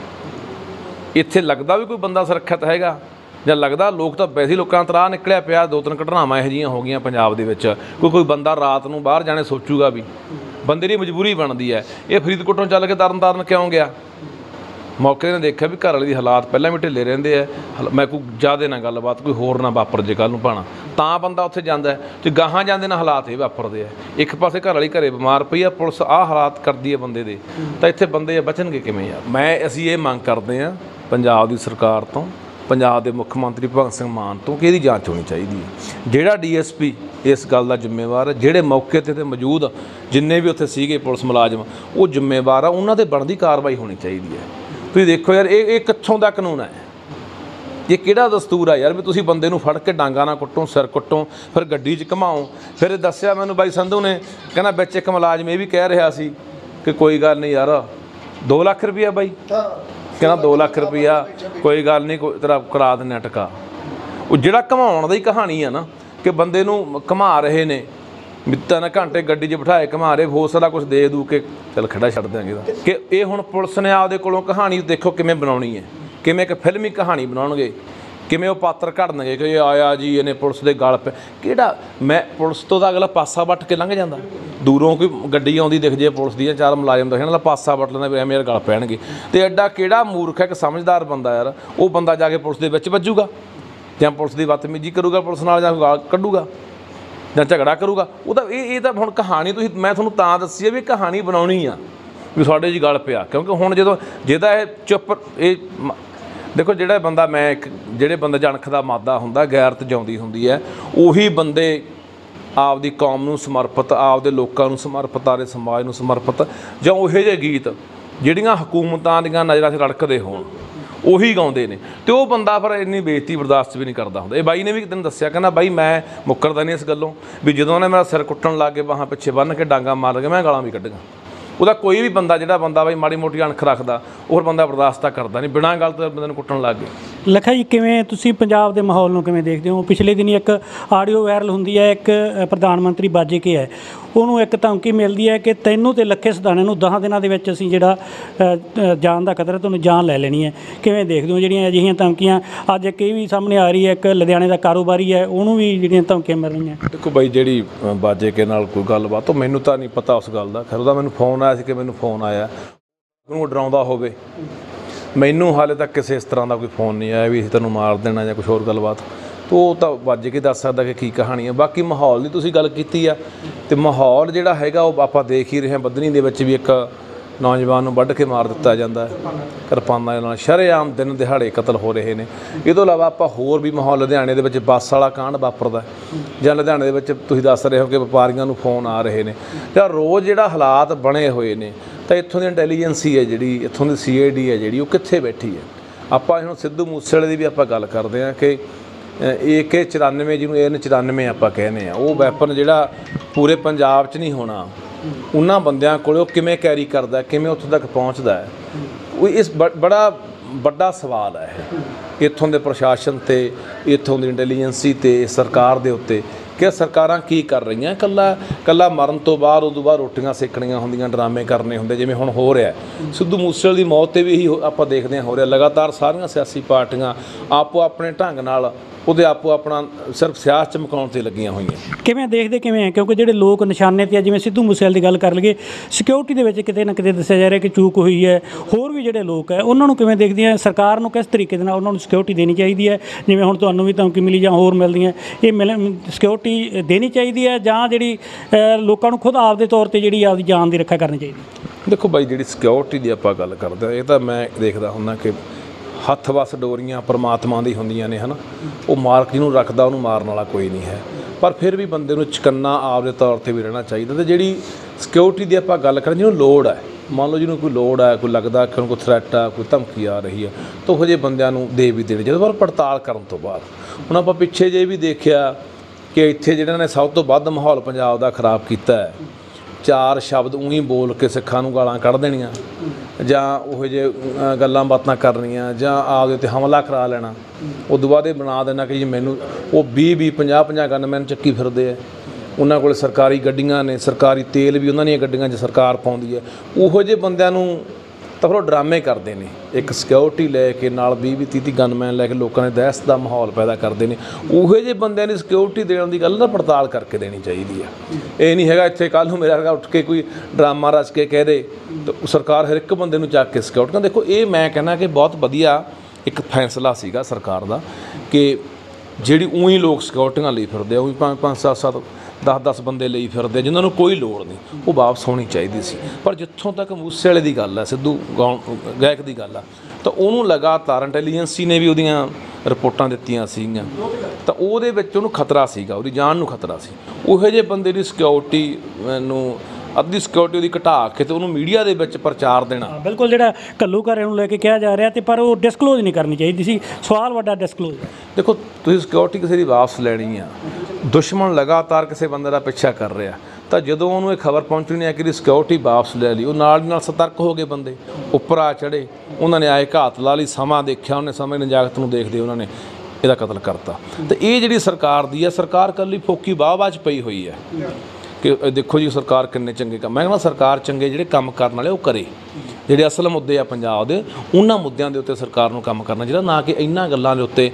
ਇੱਥੇ ਲੱਗਦਾ ਵੀ ਕੋਈ ਬੰਦਾ ਸੁਰੱਖਿਅਤ ਹੈਗਾ, ਜਾਂ ਲੱਗਦਾ ਲੋਕ ਤਾਂ ਵੈਸੇ ਹੀ ਲੋਕਾਂ ਦਾ ਤਰਾਹ ਨਿਕਲਿਆ ਪਿਆ, ਦੋ ਤਿੰਨ ਘਟਨਾਵਾਂ ਇਹੋ ਜਿਹੀਆਂ ਹੋ ਗਈਆਂ ਪੰਜਾਬ ਦੇ ਵਿੱਚ। ਕੋਈ ਕੋਈ ਬੰਦਾ ਰਾਤ ਨੂੰ ਬਾਹਰ ਜਾਣੇ ਸੋਚੂਗਾ ਵੀ। ਬੰਦੇ ਦੀ ਮਜਬੂਰੀ ਬਣਦੀ ਹੈ। ਇਹ ਫਰੀਦਕੋਟੋਂ ਚੱਲ ਕੇ ਤਰਨ ਤਾਰਨ ਕਿਉਂ ਗਿਆ? ਮੌਕੇ ਨੇ ਦੇਖਿਆ ਵੀ ਘਰ ਵਾਲੇ ਦੀ ਹਾਲਾਤ ਪਹਿਲਾਂ ਵੀ ਢਿੱਲੇ ਰਹਿੰਦੇ ਆ। ਹਲ- ਮੈਂ ਕੋਈ ਜ਼ਿਆਦੇ ਨਾ ਗੱਲਬਾਤ, ਕੋਈ ਹੋਰ ਨਾ ਵਾਪਰ ਜੇ ਕੱਲ ਨੂੰ ਪਾਣਾ ਤਾਂ ਬੰਦਾ ਉੱਥੇ ਜਾਂਦਾ ਹੈ। ਤੇ ਗਾਹਾਂ ਜਾਂਦੇ ਨਾਲ ਹਾਲਾਤ ਇਹ ਵਾਪਰਦੇ ਆ। ਇੱਕ ਪਾਸੇ ਘਰ ਵਾਲੀ ਘਰੇ ਬਿਮਾਰ ਪਈ ਆ, ਪੁਲਿਸ ਆਹ ਹਾਲਾਤ ਕਰਦੀ ਹੈ ਬੰਦੇ ਦੇ। ਤਾਂ ਇੱਥੇ ਬੰਦੇ ਬਚਣਗੇ ਕਿਵੇਂ ਯਾਰ? ਮੈਂ ਅਸੀਂ ਇਹ ਮੰਗ ਕਰਦੇ ਆ ਪੰਜਾਬ ਦੀ ਸਰਕਾਰ ਤੋਂ ਪੰਜਾਬ ਦੇ ਮੁੱਖ ਮੰਤਰੀ ਭਗਵੰਤ ਸਿੰਘ ਮਾਨ ਤੋਂ ਕਿ ਇਹਦੀ ਜਾਂਚ ਹੋਣੀ ਚਾਹੀਦੀ ਹੈ। ਜਿਹੜਾ ਡੀਐਸਪੀ ਇਸ ਗੱਲ ਦਾ ਜ਼ਿੰਮੇਵਾਰ ਹੈ, ਜਿਹੜੇ ਮੌਕੇ ਤੇ ਤੇ ਮੌਜੂਦ ਜਿੰਨੇ ਵੀ ਉੱਥੇ ਸੀਗੇ ਪੁਲਿਸ ਮੁਲਾਜ਼ਮ, ਉਹ ਜ਼ਿੰਮੇਵਾਰ ਆ, ਉਹਨਾਂ ਤੇ ਬਣਦੀ ਕਾਰਵਾਈ ਹੋਣੀ ਚਾਹੀਦੀ ਹੈ। ਤੁਸੀਂ ਦੇਖੋ ਯਾਰ, ਇਹ ਇਹ ਕਿੱਥੋਂ ਦਾ ਕਾਨੂੰਨ ਹੈ? ਇਹ ਕਿਹੜਾ ਦਸਤੂਰ ਆ ਯਾਰ ਵੀ ਤੁਸੀਂ ਬੰਦੇ ਨੂੰ ਫੜ ਕੇ ਡਾਂਗਾ ਨਾਲ ਕੁੱਟੋ, ਸਿਰ ਕੁੱਟੋ, ਫਿਰ ਗੱਡੀ 'ਚ ਘਮਾਓ। ਫਿਰ ਇਹ ਦੱਸਿਆ ਮੈਨੂੰ ਬਾਈ ਸੰਧੂ ਨੇ, ਕਹਿੰਦਾ ਵਿੱਚ ਇੱਕ ਮੁਲਾਜ਼ਮ ਇਹ ਵੀ ਕਹਿ ਰਿਹਾ ਸੀ ਕਿ ਕੋਈ ਗੱਲ ਨਹੀਂ ਯਾਰ 2 ਲੱਖ ਰੁਪਈਆ ਬਾਈ। ਕਹਿੰਦਾ 2 ਲੱਖ ਰੁਪਈਆ, ਕੋਈ ਗੱਲ ਨਹੀਂ, ਕੋਈ ਤੇਰਾ ਕਰਾ ਦਿੰਦੇ ਆ ਟਕਾ। ਉਹ ਜਿਹੜਾ ਘਮਾਉਣ ਦੀ ਕਹਾਣੀ ਆ ਨਾ, ਕਿ ਬੰਦੇ ਨੂੰ ਘਮਾ ਰਹੇ ਨੇ, ਵੀ ਤਿੰਨ ਘੰਟੇ ਗੱਡੀ 'ਚ ਬਿਠਾਏ ਘਮਾ ਰਹੇ ਹੋ ਸਾਰਾ ਕੁਝ ਦੇ ਦੂ ਕੇ ਚਲ ਖੜਾ ਛੱਡ ਦਿਆਂਗੇ ਇਹਦਾ ਕਿ ਇਹ ਹੁਣ ਪੁਲਿਸ ਨੇ ਆਪਦੇ ਕੋਲੋਂ ਕਹਾਣੀ ਦੇਖੋ ਕਿਵੇਂ ਬਣਾਉਣੀ ਹੈ, ਕਿਵੇਂ ਇੱਕ ਫਿਲਮੀ ਕਹਾਣੀ ਬਣਾਉਣਗੇ। ਕਿਵੇਂ ਉਹ ਪਾਤਰ ਘੜਨਗੇ? ਕਿ ਇਹ ਆਇਆ ਜੀ, ਇਹਨੇ ਪੁਲਿਸ ਦੇ ਗਲ ਪੈ, ਕਿਹੜਾ? ਮੈਂ ਪੁਲਿਸ ਤੋਂ ਤਾਂ ਅਗਲਾ ਪਾਸਾ ਵੱਟ ਕੇ ਲੰਘ ਜਾਂਦਾ। ਦੂਰੋਂ ਕੋਈ ਗੱਡੀ ਆਉਂਦੀ ਦਿਖ ਜੇ ਪੁਲਿਸ ਦੀ ਜਾਂ ਚਾਰ ਮੁਲਾਜ਼ਮ ਦਿਖਣ ਵਾਲਾ ਪਾਸਾ ਵੱਟ ਲੈਂਦਾ ਵੀ ਐਵੇਂ ਯਾਰ ਗਲ ਪੈਣਗੇ। ਤੇ ਐਡਾ ਕਿਹੜਾ ਮੂਰਖ ਹੈ ਕਿ ਸਮਝਦਾਰ ਬੰਦਾ ਯਾਰ। ਉਹ ਬੰਦਾ ਜਾ ਕੇ ਪੁਲਿਸ ਦੇ ਵਿੱਚ ਵੱਜੂਗਾ। ਜਾਂ ਪੁਲਿਸ ਦੀ ਬਦਤਮੀਜ਼ੀ ਕਰੂਗਾ ਪੁਲਿਸ ਨਾਲ, ਜਾਂ ਗਾਲ ਕੱਢੂਗਾ। ਜਾਂ ਝਗੜਾ ਕਰੂਗਾ। ਉਹ ਤਾਂ ਇਹ ਇਹ ਤਾਂ ਹੁਣ ਕਹਾਣੀ ਤੁਸੀਂ, ਮੈਂ ਤੁਹਾਨੂੰ ਤਾਂ ਦੱਸੀ ਹੈ ਵੀ ਇਹ ਕਹਾਣੀ ਬਣਾਉਣੀ ਆ, ਵੀ ਸਾਡੇ ਜੀ ਗੱਲ ਪਿਆ। ਕਿਉਂਕਿ ਹੁਣ ਜਦੋਂ ਜਿਹਦਾ ਇਹ ਚੁੱਪ, ਇਹ ਮ- ਦੇਖੋ, ਜਿਹੜਾ ਬੰਦਾ ਮੈਂ ਇੱਕ, ਜਿਹੜੇ ਬੰਦੇ ਜਣਖ ਦਾ ਮਾਦਾ ਹੁੰਦਾ, ਗੈਰਤ ਜਿਉਂਦੀ ਹੁੰਦੀ ਹੈ, ਉਹੀ ਬੰਦੇ ਆਪਦੀ ਕੌਮ ਨੂੰ ਸਮਰਪਿਤ, ਆਪਦੇ ਲੋਕਾਂ ਨੂੰ ਸਮਰਪਿਤ ਆਰੇ ਸਮਾਜ ਨੂੰ ਸਮਰਪਿਤ, ਜਾਂ ਉਹੇ ਜਿਹੇ ਗੀਤ ਜਿਹੜੀਆਂ ਹਕੂਮਤਾਂ ਦੀਆਂ ਨਜ਼ਰਾਂ 'ਚ ਰੜਕਦੇ ਹੋਣ, ਉਹੀ ਗਾਉਂਦੇ ਨੇ। ਤੇ ਉਹ ਬੰਦਾ ਫਿਰ ਇੰਨੀ ਬੇਇੱਜ਼ਤੀ ਬਰਦਾਸ਼ਤ ਵੀ ਨਹੀਂ ਕਰਦਾ ਹੁੰਦਾ। ਇਹ ਬਾਈ ਨੇ ਵੀ ਤੈਨੂੰ ਦੱਸਿਆ, ਕਹਿੰਦਾ, ਬਾਈ, ਮੈਂ ਮੁੱਕਰਦਾ ਨਹੀਂ ਇਸ ਗੱਲੋਂ, ਵੀ ਜਦੋਂ ਉਹਨੇ ਮੇਰਾ ਸਿਰ ਕੁੱਟਣ ਲੱਗ ਕੇ ਬਾਹਾਂ ਪਿੱਛੇ ਬੰਨ ਕੇ ਡਾਂਗਾ ਮਾਰ ਕੇ ਮੈਂ ਗਾਲਾਂ ਵੀ ਕੱਢੀਆਂ। ਉਹਦਾ ਕੋਈ ਵੀ ਬੰਦਾ, ਜਿਹੜਾ ਬੰਦਾ ਬਾਈ ਮਾੜੀ ਮੋਟੀ ਅਣਖ ਰੱਖਦਾ, ਉਹ ਬੰਦਾ ਬਰਦਾਸ਼ਤ ਤਾਂ ਕਰਦਾ ਨਹੀਂ। ਬਿਨਾਂ ਗੱਲ ਤੋਂ ਬੰਦੇ ਨੂੰ ਕੁੱਟਣ ਲੱਗ ਗਏ। ਲਖਾ ਜੀ, ਕਿਵੇਂ ਤੁਸੀਂ ਪੰਜਾਬ ਦੇ ਮਾਹੌਲ ਨੂੰ ਕਿਵੇਂ ਦੇਖਦੇ ਹੋ? ਪਿਛਲੇ ਦਿਨੀ ਇੱਕ ਆਡੀਓ ਵਾਇਰਲ ਹੁੰਦੀ ਹੈ, ਇੱਕ ਪ੍ਰਧਾਨ ਮੰਤਰੀ ਬਾਜੇ ਕੇ ਹੈ। ਉਹਨੂੰ ਇੱਕ ਧਮਕੀ ਮਿਲਦੀ ਹੈ ਕਿ ਤੈਨੂੰ ਤੇ ਲੱਖੇ ਸਦਾਣੇ ਨੂੰ 10 ਦਿਨਾਂ ਦੇ ਵਿੱਚ ਅਸੀਂ ਜਿਹੜਾ ਅ, ਜਾਨ ਦਾ ਖਤਰਾ ਤੁਹਾਨੂੰ ਜਾਨ ਲੈ ਲੈਣੀ ਹੈ। ਕਿਵੇਂ ਦੇਖਦੇ ਹੋ ਜਿਹੜੀਆਂ ਅਜਿਹੀਆਂ ਧਮਕੀਆਂ? ਅੱਜ ਇੱਕ ਇਹ ਵੀ ਸਾਹਮਣੇ ਆ ਰਹੀ ਹੈ ਇੱਕ ਲੁਧਿਆਣੇ ਦਾ ਕਾਰੋਬਾਰੀ ਹੈ ਉਹਨੂੰ ਵੀ ਜਿਹੜੀਆਂ ਧਮਕੀਆਂ ਮਿਲ ਰਹੀਆਂ। ਦੇਖੋ ਬਾਈ ਜਿਹੜੀ ਬਾਜੇ ਕੇ ਨਾਲ ਕੋਈ ਗੱਲਬਾਤ ਉਹ ਮੈਨੂੰ ਤਾਂ ਨਹੀਂ ਪਤਾ ਉਸ ਗੱਲ ਦਾ। ਖੈਰ ਉਹਦਾ ਮੈਨੂੰ ਫੋਨ ਆਇਆ ਸੀ ਕਿ ਮੈਨੂੰ ਫੋਨ ਆਇਆ। ਉਹਨੂੰ ਡਰਾਉਂਦਾ ਹੋਵੇ। ਮੈਨੂੰ ਹਾਲੇ ਤੱਕ ਕਿਸੇ ਇਸ ਤਰ੍ਹਾਂ ਦਾ ਕੋਈ ਫੋਨ ਨਹੀਂ ਆਇਆ ਵੀ ਅਸੀਂ ਤੈਨੂੰ ਮਾਰ ਦੇਣਾ ਜਾਂ ਕੁਝ ਹੋਰ ਗੱਲਬਾਤ। ਤੋ ਉਹ ਤਾਂ ਵੱਜ ਕੇ ਦੱਸ ਸਕਦਾ ਕਿ ਕੀ ਕਹਾਣੀ ਹੈ ਬਾਕੀ ਮਾਹੌਲ ਦੀ ਤੁਸੀਂ ਗੱਲ ਕੀਤੀ ਆ ਤੇ ਮਾਹੌਲ ਜਿਹੜਾ ਹੈਗਾ ਉਹ ਆਪਾਂ ਦੇਖ ਹੀ ਰਹੇ ਹਾਂ। ਬੱਦਨੀ ਦੇ ਵਿੱਚ ਵੀ ਇੱਕ ਨੌਜਵਾਨ ਨੂੰ ਵੱਢ ਕੇ ਮਾਰ ਦਿੱਤਾ ਜਾਂਦਾ ਹੈ। ਕਿਰਪਾਨਾਂ ਦੇ ਨਾਲ ਸ਼ਰੇਆਮ ਦਿਨ ਦਿਹਾੜੇ ਕਤਲ ਹੋ ਰਹੇ ਨੇ। ਇਹ ਤੋਂ ਇਲਾਵਾ ਆਪਾਂ ਹੋਰ ਵੀ ਮਾਹੌਲ ਲੁਧਿਆਣੇ ਦੇ ਵਿੱਚ ਬੱਸ ਵਾਲਾ ਕਾਂਡ ਵਾਪਰਦਾ ਜਾਂ ਲੁਧਿਆਣੇ ਦੇ ਵਿੱਚ ਤੁਸੀਂ ਦੱਸ ਰਹੇ ਹੋ ਕਿ ਵਪਾਰੀਆਂ ਨੂੰ ਫੋਨ ਆ ਰਹੇ ਨੇ। ਜਾਂ ਰੋਜ਼ ਜਿਹੜਾ ਹਾਲਾਤ ਬਣੇ ਹੋਏ ਨੇ, ਤਾਂ ਇੱਥੋਂ ਦੀ ਇੰਟੈਲੀਜੈਂਸੀ ਹੈ ਜਿਹੜੀ, ਇੱਥੋਂ ਦੀ ਸੀਆਈਡੀ ਹੈ ਜਿਹੜੀ, ਉਹ ਕਿੱਥੇ ਬੈਠੀ ਹੈ? ਆਪਾਂ ਹੁਣ ਸਿੱਧੂ ਮੂਸੇਵਾਲੇ ਦੀ ਵੀ ਆਪਾਂ ਗੱਲ ਕਰਦੇ ਹਾਂ ਕਿ ਏਕੇ 94 ਜਿਹਨੂੰ ਏਨ 94 ਆਪਾਂ ਕਹਿੰਦੇ ਆ, ਉਹ ਵੈਪਨ ਜਿਹੜਾ ਪੂਰੇ ਪੰਜਾਬ 'ਚ ਨਹੀਂ ਹੋਣਾ, ਉਹਨਾਂ ਬੰਦਿਆਂ ਕੋਲ ਉਹ ਕਿਵੇਂ ਕੈਰੀ ਕਰਦਾ, ਕਿਵੇਂ ਉੱਥੋਂ ਤੱਕ ਪਹੁੰਚਦਾ ਹੈ? ਉਹ ਇਸ ਬ- ਬੜਾ ਵੱਡਾ ਸਵਾਲ ਹੈ ਇੱਥੋਂ ਦੇ ਪ੍ਰਸ਼ਾਸਨ ਤੇ, ਇੱਥੋਂ ਦੀ ਇੰਟੈਲੀਜੈਂਸੀ ਤੇ, ਸਰਕਾਰ ਦੇ ਉੱਤੇ ਕਿ ਸਰਕਾਰਾਂ ਕੀ ਕਰ ਰਹੀਆਂ? ਕੱਲਾ ਕੱਲਾ ਮਰਨ ਤੋਂ ਬਾਅਦ, ਉਦੋਂ ਬਾਅਦ ਰੋਟੀਆਂ ਸੇਕਣੀਆਂ ਹੁੰਦੀਆਂ, ਡਰਾਮੇ ਕਰਨੇ ਹੁੰਦੇ, ਜਿਵੇਂ ਹੁਣ ਹੋ ਰਿਹਾ ਸਿੱਧੂ ਮੂਸੇਵਾਲੇ ਦੀ ਮੌਤ ਤੇ ਵੀ ਇਹੀ ਹੋ- ਆਪਾਂ ਦੇਖਦੇ ਹਾਂ, ਹੋ ਰਿਹਾ। ਲਗਾਤਾਰ ਸਾਰੀਆਂ ਸਿਆਸੀ ਪਾਰਟੀਆਂ ਆਪੋ ਆਪਣੇ ਢੰਗ ਨਾਲ ਉਹਦੇ ਆਪੋ ਆਪਣਾ ਸਿਰਫ ਸਿਆਸਤ ਚਮਕਾਉਣ ਤੇ ਲੱਗੀਆਂ ਹੋਈਆਂ। ਕਿਵੇਂ ਦੇਖਦੇ ਕਿਵੇਂ ਹੈ ਕਿਉਂਕਿ ਜਿਹੜੇ ਲੋਕ ਨਿਸ਼ਾਨੇ ਤੇ ਆ ਜਿਵੇਂ ਸਿੱਧੂ ਮੂਸੇਵਾਲੇ ਦੀ ਗੱਲ ਕਰ ਲਈਏ ਸਿਕਿਉਰਿਟੀ ਦੇ ਵਿੱਚ ਕਿਤੇ ਨਾ ਕਿਤੇ ਦੱਸਿਆ ਜਾ ਰਿਹਾ ਕਿ ਚੂਕ ਹੋਈ ਹੈ। ਹੋਰ ਵੀ ਜਿਹੜੇ ਲੋਕ ਹੈ ਉਹਨਾਂ ਨੂੰ ਕਿਵੇਂ ਦੇਖਦੇ ਆ? ਸਰਕਾਰ ਨੂੰ ਕਿਸ ਤਰੀਕੇ ਦੇ ਨਾਲ ਉਹਨਾਂ ਨੂੰ ਸਿਕਿਉਰਿਟੀ ਦੇਣੀ ਚਾਹੀਦੀ ਹੈ? ਜਿਵੇਂ ਹੁਣ ਤੁਹਾਨੂੰ ਵੀ ਧਮਕੀ ਮਿਲੀ ਜਾਂ ਹੋਰ ਮਿਲਦੀਆਂ ਇਹ ਮਿਲ ਸਿਕਿਉਰਿਟੀ ਦੇਣੀ ਚਾਹੀਦੀ ਹੈ ਜਾਂ ਜਿਹੜੀ ਲੋਕਾਂ ਨੂੰ ਖੁਦ ਆਪਦੇ ਤੌਰ ਤੇ ਜਿਹੜੀ ਆਪਦੀ ਜਾਨ ਦੀ ਰੱਖਿਆ ਕਰਨੀ ਚਾਹੀਦੀ ਹੈ? ਦੇਖੋ ਬਾਈ ਜਿਹੜੀ ਸਿਕਿਉਰਿਟੀ ਦੀ ਆਪਾਂ ਗੱਲ ਕਰਦੇ ਹਾਂ ਇਹ ਤਾਂ ਮੈਂ ਦੇਖਦਾ ਹੁੰਦਾ ਕਿ ਹੱਥ ਵਸ ਡੋਰੀਆਂ ਪਰਮਾਤਮਾ ਦੀ ਹੁੰਦੀਆਂ ਨੇ, ਹਨਾ? ਉਹ ਮਾਰਕ ਜਿਹਨੂੰ ਰੱਖਦਾ, ਉਹਨੂੰ ਮਾਰਨ ਵਾਲਾ ਕੋਈ ਨਹੀਂ ਹੈ। ਪਰ ਫਿਰ ਵੀ ਬੰਦੇ ਨੂੰ ਚਕੰਨਾ ਆਪਦੇ ਤੌਰ ਤੇ ਵੀ ਰਹਿਣਾ ਚਾਹੀਦਾ ਤੇ ਜਿਹੜੀ ਸਿਕਿਉਰਿਟੀ ਦੀ ਆਪਾਂ ਗੱਲ ਕਰਾਂ ਜਿਹਨੂੰ ਲੋੜ ਹੈ। ਮੰਨ ਲਓ ਜਿਹਨੂੰ ਕੋਈ ਲੋੜ ਹੈ, ਕੋਈ ਲੱਗਦਾ ਕਿ ਉਹਨੂੰ ਕੋਈ ਥ੍ਰੈਟ ਆ, ਕੋਈ ਧਮਕੀ ਆ ਰਹੀ ਹੈ, ਤਾਂ ਉਹ ਜਿਹੇ ਬੰਦਿਆਂ ਨੂੰ ਦੇ ਵੀ ਦੇਣੀ ਚਾਹੀਦੇ। ਪਰ ਪੜਤਾਲ ਕਰਨ ਤੋਂ ਬਾਅਦ, ਹੁਣ ਆਪਾਂ ਪਿੱਛੇ ਜੇ ਵੀ ਦੇਖਿਆ ਕਿ ਇੱਥੇ ਜਿਹਨਾਂ ਨੇ ਸਭ ਤੋਂ ਵੱਧ ਮਾਹੌਲ ਪੰਜਾਬ ਦਾ ਖਰਾਬ ਕੀਤਾ ਹੈ ਚਾਰ ਸ਼ਬਦ ਉਹੀ ਬੋਲ ਕੇ ਸਿੱਖਾਂ ਨੂੰ ਗਾਲਾਂ ਕੱਢ ਦੇਣੀਆਂ। ਜਾਂ ਉਹ ਜੇ ਗੱਲਾਂ ਬਾਤਾਂ ਕਰਨੀਆਂ, ਜਾਂ ਆਪਦੇ ਉੱਤੇ ਹਮਲਾ ਕਰਾ ਲੈਣਾ। ਉਦੋਂ ਬਾਅਦ ਇਹ ਬਣਾ ਦੇਣਾ ਕਿ ਜੀ ਮੈਨੂੰ ਉਹ 20 20 50 50 ਗਨਮੈਨ ਚੱਕੀ ਫਿਰਦੇ ਆ। ਉਹਨਾਂ ਕੋਲ ਸਰਕਾਰੀ ਗੱਡੀਆਂ ਨੇ, ਸਰਕਾਰੀ ਤੇਲ ਵੀ ਉਹਨਾਂ ਦੀਆਂ ਗੱਡੀਆਂ 'ਚ ਸਰਕਾਰ ਪਾਉਂਦੀ ਹੈ। ਉਹੋ ਜਿਹੇ ਬੰਦਿਆਂ ਨੂੰ ਤਾਂ ਫਿਰ ਉਹ ਡਰਾਮੇ ਕਰਦੇ ਨੇ। ਇੱਕ ਸਿਕਿਉਰਿਟੀ ਲੈ ਕੇ ਨਾਲ 20 20 30 ਗਨਮੈਨ ਲੈ ਕੇ ਲੋਕਾਂ ਨੇ ਦਹਿਸ਼ਤ ਦਾ ਮਾਹੌਲ ਪੈਦਾ ਕਰਦੇ ਨੇ। ਉਹੇ ਜੇ ਬੰਦਿਆਂ ਦੀ ਸਿਕਿਉਰਿਟੀ ਦੇਣ ਦੀ ਗੱਲ ਨਾ ਪੜਤਾਲ ਕਰਕੇ ਦੇਣੀ ਚਾਹੀਦੀ ਆ। ਇਹ ਨਹੀਂ ਹੈਗਾ ਇੱਥੇ ਕੱਲ ਨੂੰ ਮੇਰਾ ਉੱਠ ਕੇ ਕੋਈ ਡਰਾਮਾ ਰਚ ਕੇ ਕਹਿ ਦੇ, ਤਾਂ ਸਰਕਾਰ ਹਰ ਇੱਕ ਬੰਦੇ ਨੂੰ ਚੱਕ ਕੇ ਸਿਕਿਉਰਿਟੀ ਦੇਖੋ ਇਹ ਮੈਂ ਕਹਿੰਦਾ ਕਿ ਬਹੁਤ ਵਧੀਆ ਇੱਕ ਫੈਸਲਾ ਸੀਗਾ ਸਰਕਾਰ ਦਾ ਕਿ ਜਿਹੜੀ ਉਹੀ ਲੋਕ ਸਿਕਿਉਰਟੀਆਂ ਲਈ ਫਿਰਦੇ ਆ, ਉਹੀ 5 5 7 7 ਦਸ ਦਸ ਬੰਦੇ ਲਈ ਫਿਰਦੇ ਜਿਨ੍ਹਾਂ ਨੂੰ ਕੋਈ ਲੋੜ ਨਹੀਂ। ਉਹ ਵਾਪਸ ਹੋਣੀ ਚਾਹੀਦੀ ਸੀ। ਪਰ ਜਿੱਥੋਂ ਤੱਕ ਮੂਸੇ ਵਾਲੇ ਦੀ ਗੱਲ ਆ, ਸਿੱਧੂ ਗਾਇਕ ਦੀ ਗੱਲ ਆ, ਤਾਂ ਉਹਨੂੰ ਲਗਾਤਾਰ ਇੰਟੈਲੀਜੈਂਸੀ ਨੇ ਵੀ ਉਹਦੀਆਂ ਰਿਪੋਰਟਾਂ ਦਿੱਤੀਆਂ ਸੀਗੀਆਂ। ਤਾਂ ਉਹਦੇ ਵਿੱਚ ਉਹਨੂੰ ਖਤਰਾ ਸੀਗਾ, ਉਹਦੀ ਜਾਨ ਨੂੰ ਖਤਰਾ ਸੀ। ਉਹੋ ਜਿਹੇ ਬੰਦੇ ਦੀ ਸਿਕਿਉਰਿਟੀ ਨੂੰ ਅੱਧੀ ਸਿਕਿਉਰਿਟੀ ਉਹਦੀ ਘਟਾ ਕੇ ਤੇ ਉਹਨੂੰ ਮੀਡੀਆ ਦੇ ਵਿੱਚ ਪ੍ਰਚਾਰ ਦੇਣਾ। ਬਿਲਕੁਲ ਜਿਹੜਾ ਕੱਲੂ ਘਰੇ ਨੂੰ ਲੈ ਕੇ ਕਿਹਾ ਜਾ ਰਿਹਾ ਤੇ ਪਰ ਉਹ ਡਿਸਕਲੋਜ਼ ਨਹੀਂ ਕਰਨੀ ਚਾਹੀਦੀ ਸੀ। ਸਵਾਲ ਵੱਡਾ ਡਿਸਕਲੋਜ਼ ਦੇਖੋ ਤੁਸੀਂ ਸਿਕਿਉਰਿਟੀ ਕਿਸੇ ਦੀ ਵਾਪਸ ਲੈਣੀ ਆ। ਦੁਸ਼ਮਣ ਲਗਾਤਾਰ ਕਿਸੇ ਬੰਦੇ ਦਾ ਪਿੱਛਾ ਕਰ ਰਿਹਾ। ਤਾਂ ਜਦੋਂ ਉਹਨੂੰ ਇਹ ਖਬਰ ਪਹੁੰਚਣੀ ਹੈ ਕਿ ਇਹਦੀ ਸਿਕਿਉਰਿਟੀ ਵਾਪਸ ਲੈ ਲਈ ਉਹ ਨਾਲ ਨਾਲ ਸਤਰਕ ਹੋ ਗਏ ਬੰਦੇ। ਉੱਪਰ ਆ ਚੜੇ ਉਹਨਾਂ ਨੇ ਆਏ ਘਾਤ ਲਾ ਲਈ ਸਮਾਂ ਦੇਖਿਆ ਉਹਨੇ ਸਮੇਂ ਨਜਾਕਤ ਨੂੰ ਦੇਖਦੇ ਉਹਨਾਂ ਨੇ ਇਹਦਾ ਕਤਲ ਕਰਤਾ। ਤੇ ਇਹ ਜਿਹੜੀ ਸਰਕਾਰ ਦੀ ਹੈ ਸਰਕਾਰ ਕੱਲੀ ਫੋਕੀ ਬਾਹ ਚ ਪਈ ਹੋਈ ਹੈ ਕਿ ਦੇਖੋ ਜੀ, ਸਰਕਾਰ ਕਿੰਨੇ ਚੰਗੇ ਕੰਮ ਮੈਂ ਕਹਿੰਦਾ ਸਰਕਾਰ ਚੰਗੇ ਜਿਹੜੇ ਕੰਮ ਕਰਨ ਵਾਲੇ, ਉਹ ਕਰੇ। ਜਿਹੜੇ ਅਸਲ ਮੁੱਦੇ ਆ ਪੰਜਾਬ ਦੇ, ਉਹਨਾਂ ਮੁੱਦਿਆਂ ਦੇ ਉੱਤੇ ਸਰਕਾਰ ਨੂੰ ਕੰਮ ਕਰਨਾ ਜਿਹੜਾ ਨਾ ਕਿ ਇਹਨਾਂ ਗੱਲਾਂ ਦੇ ਉੱਤੇ।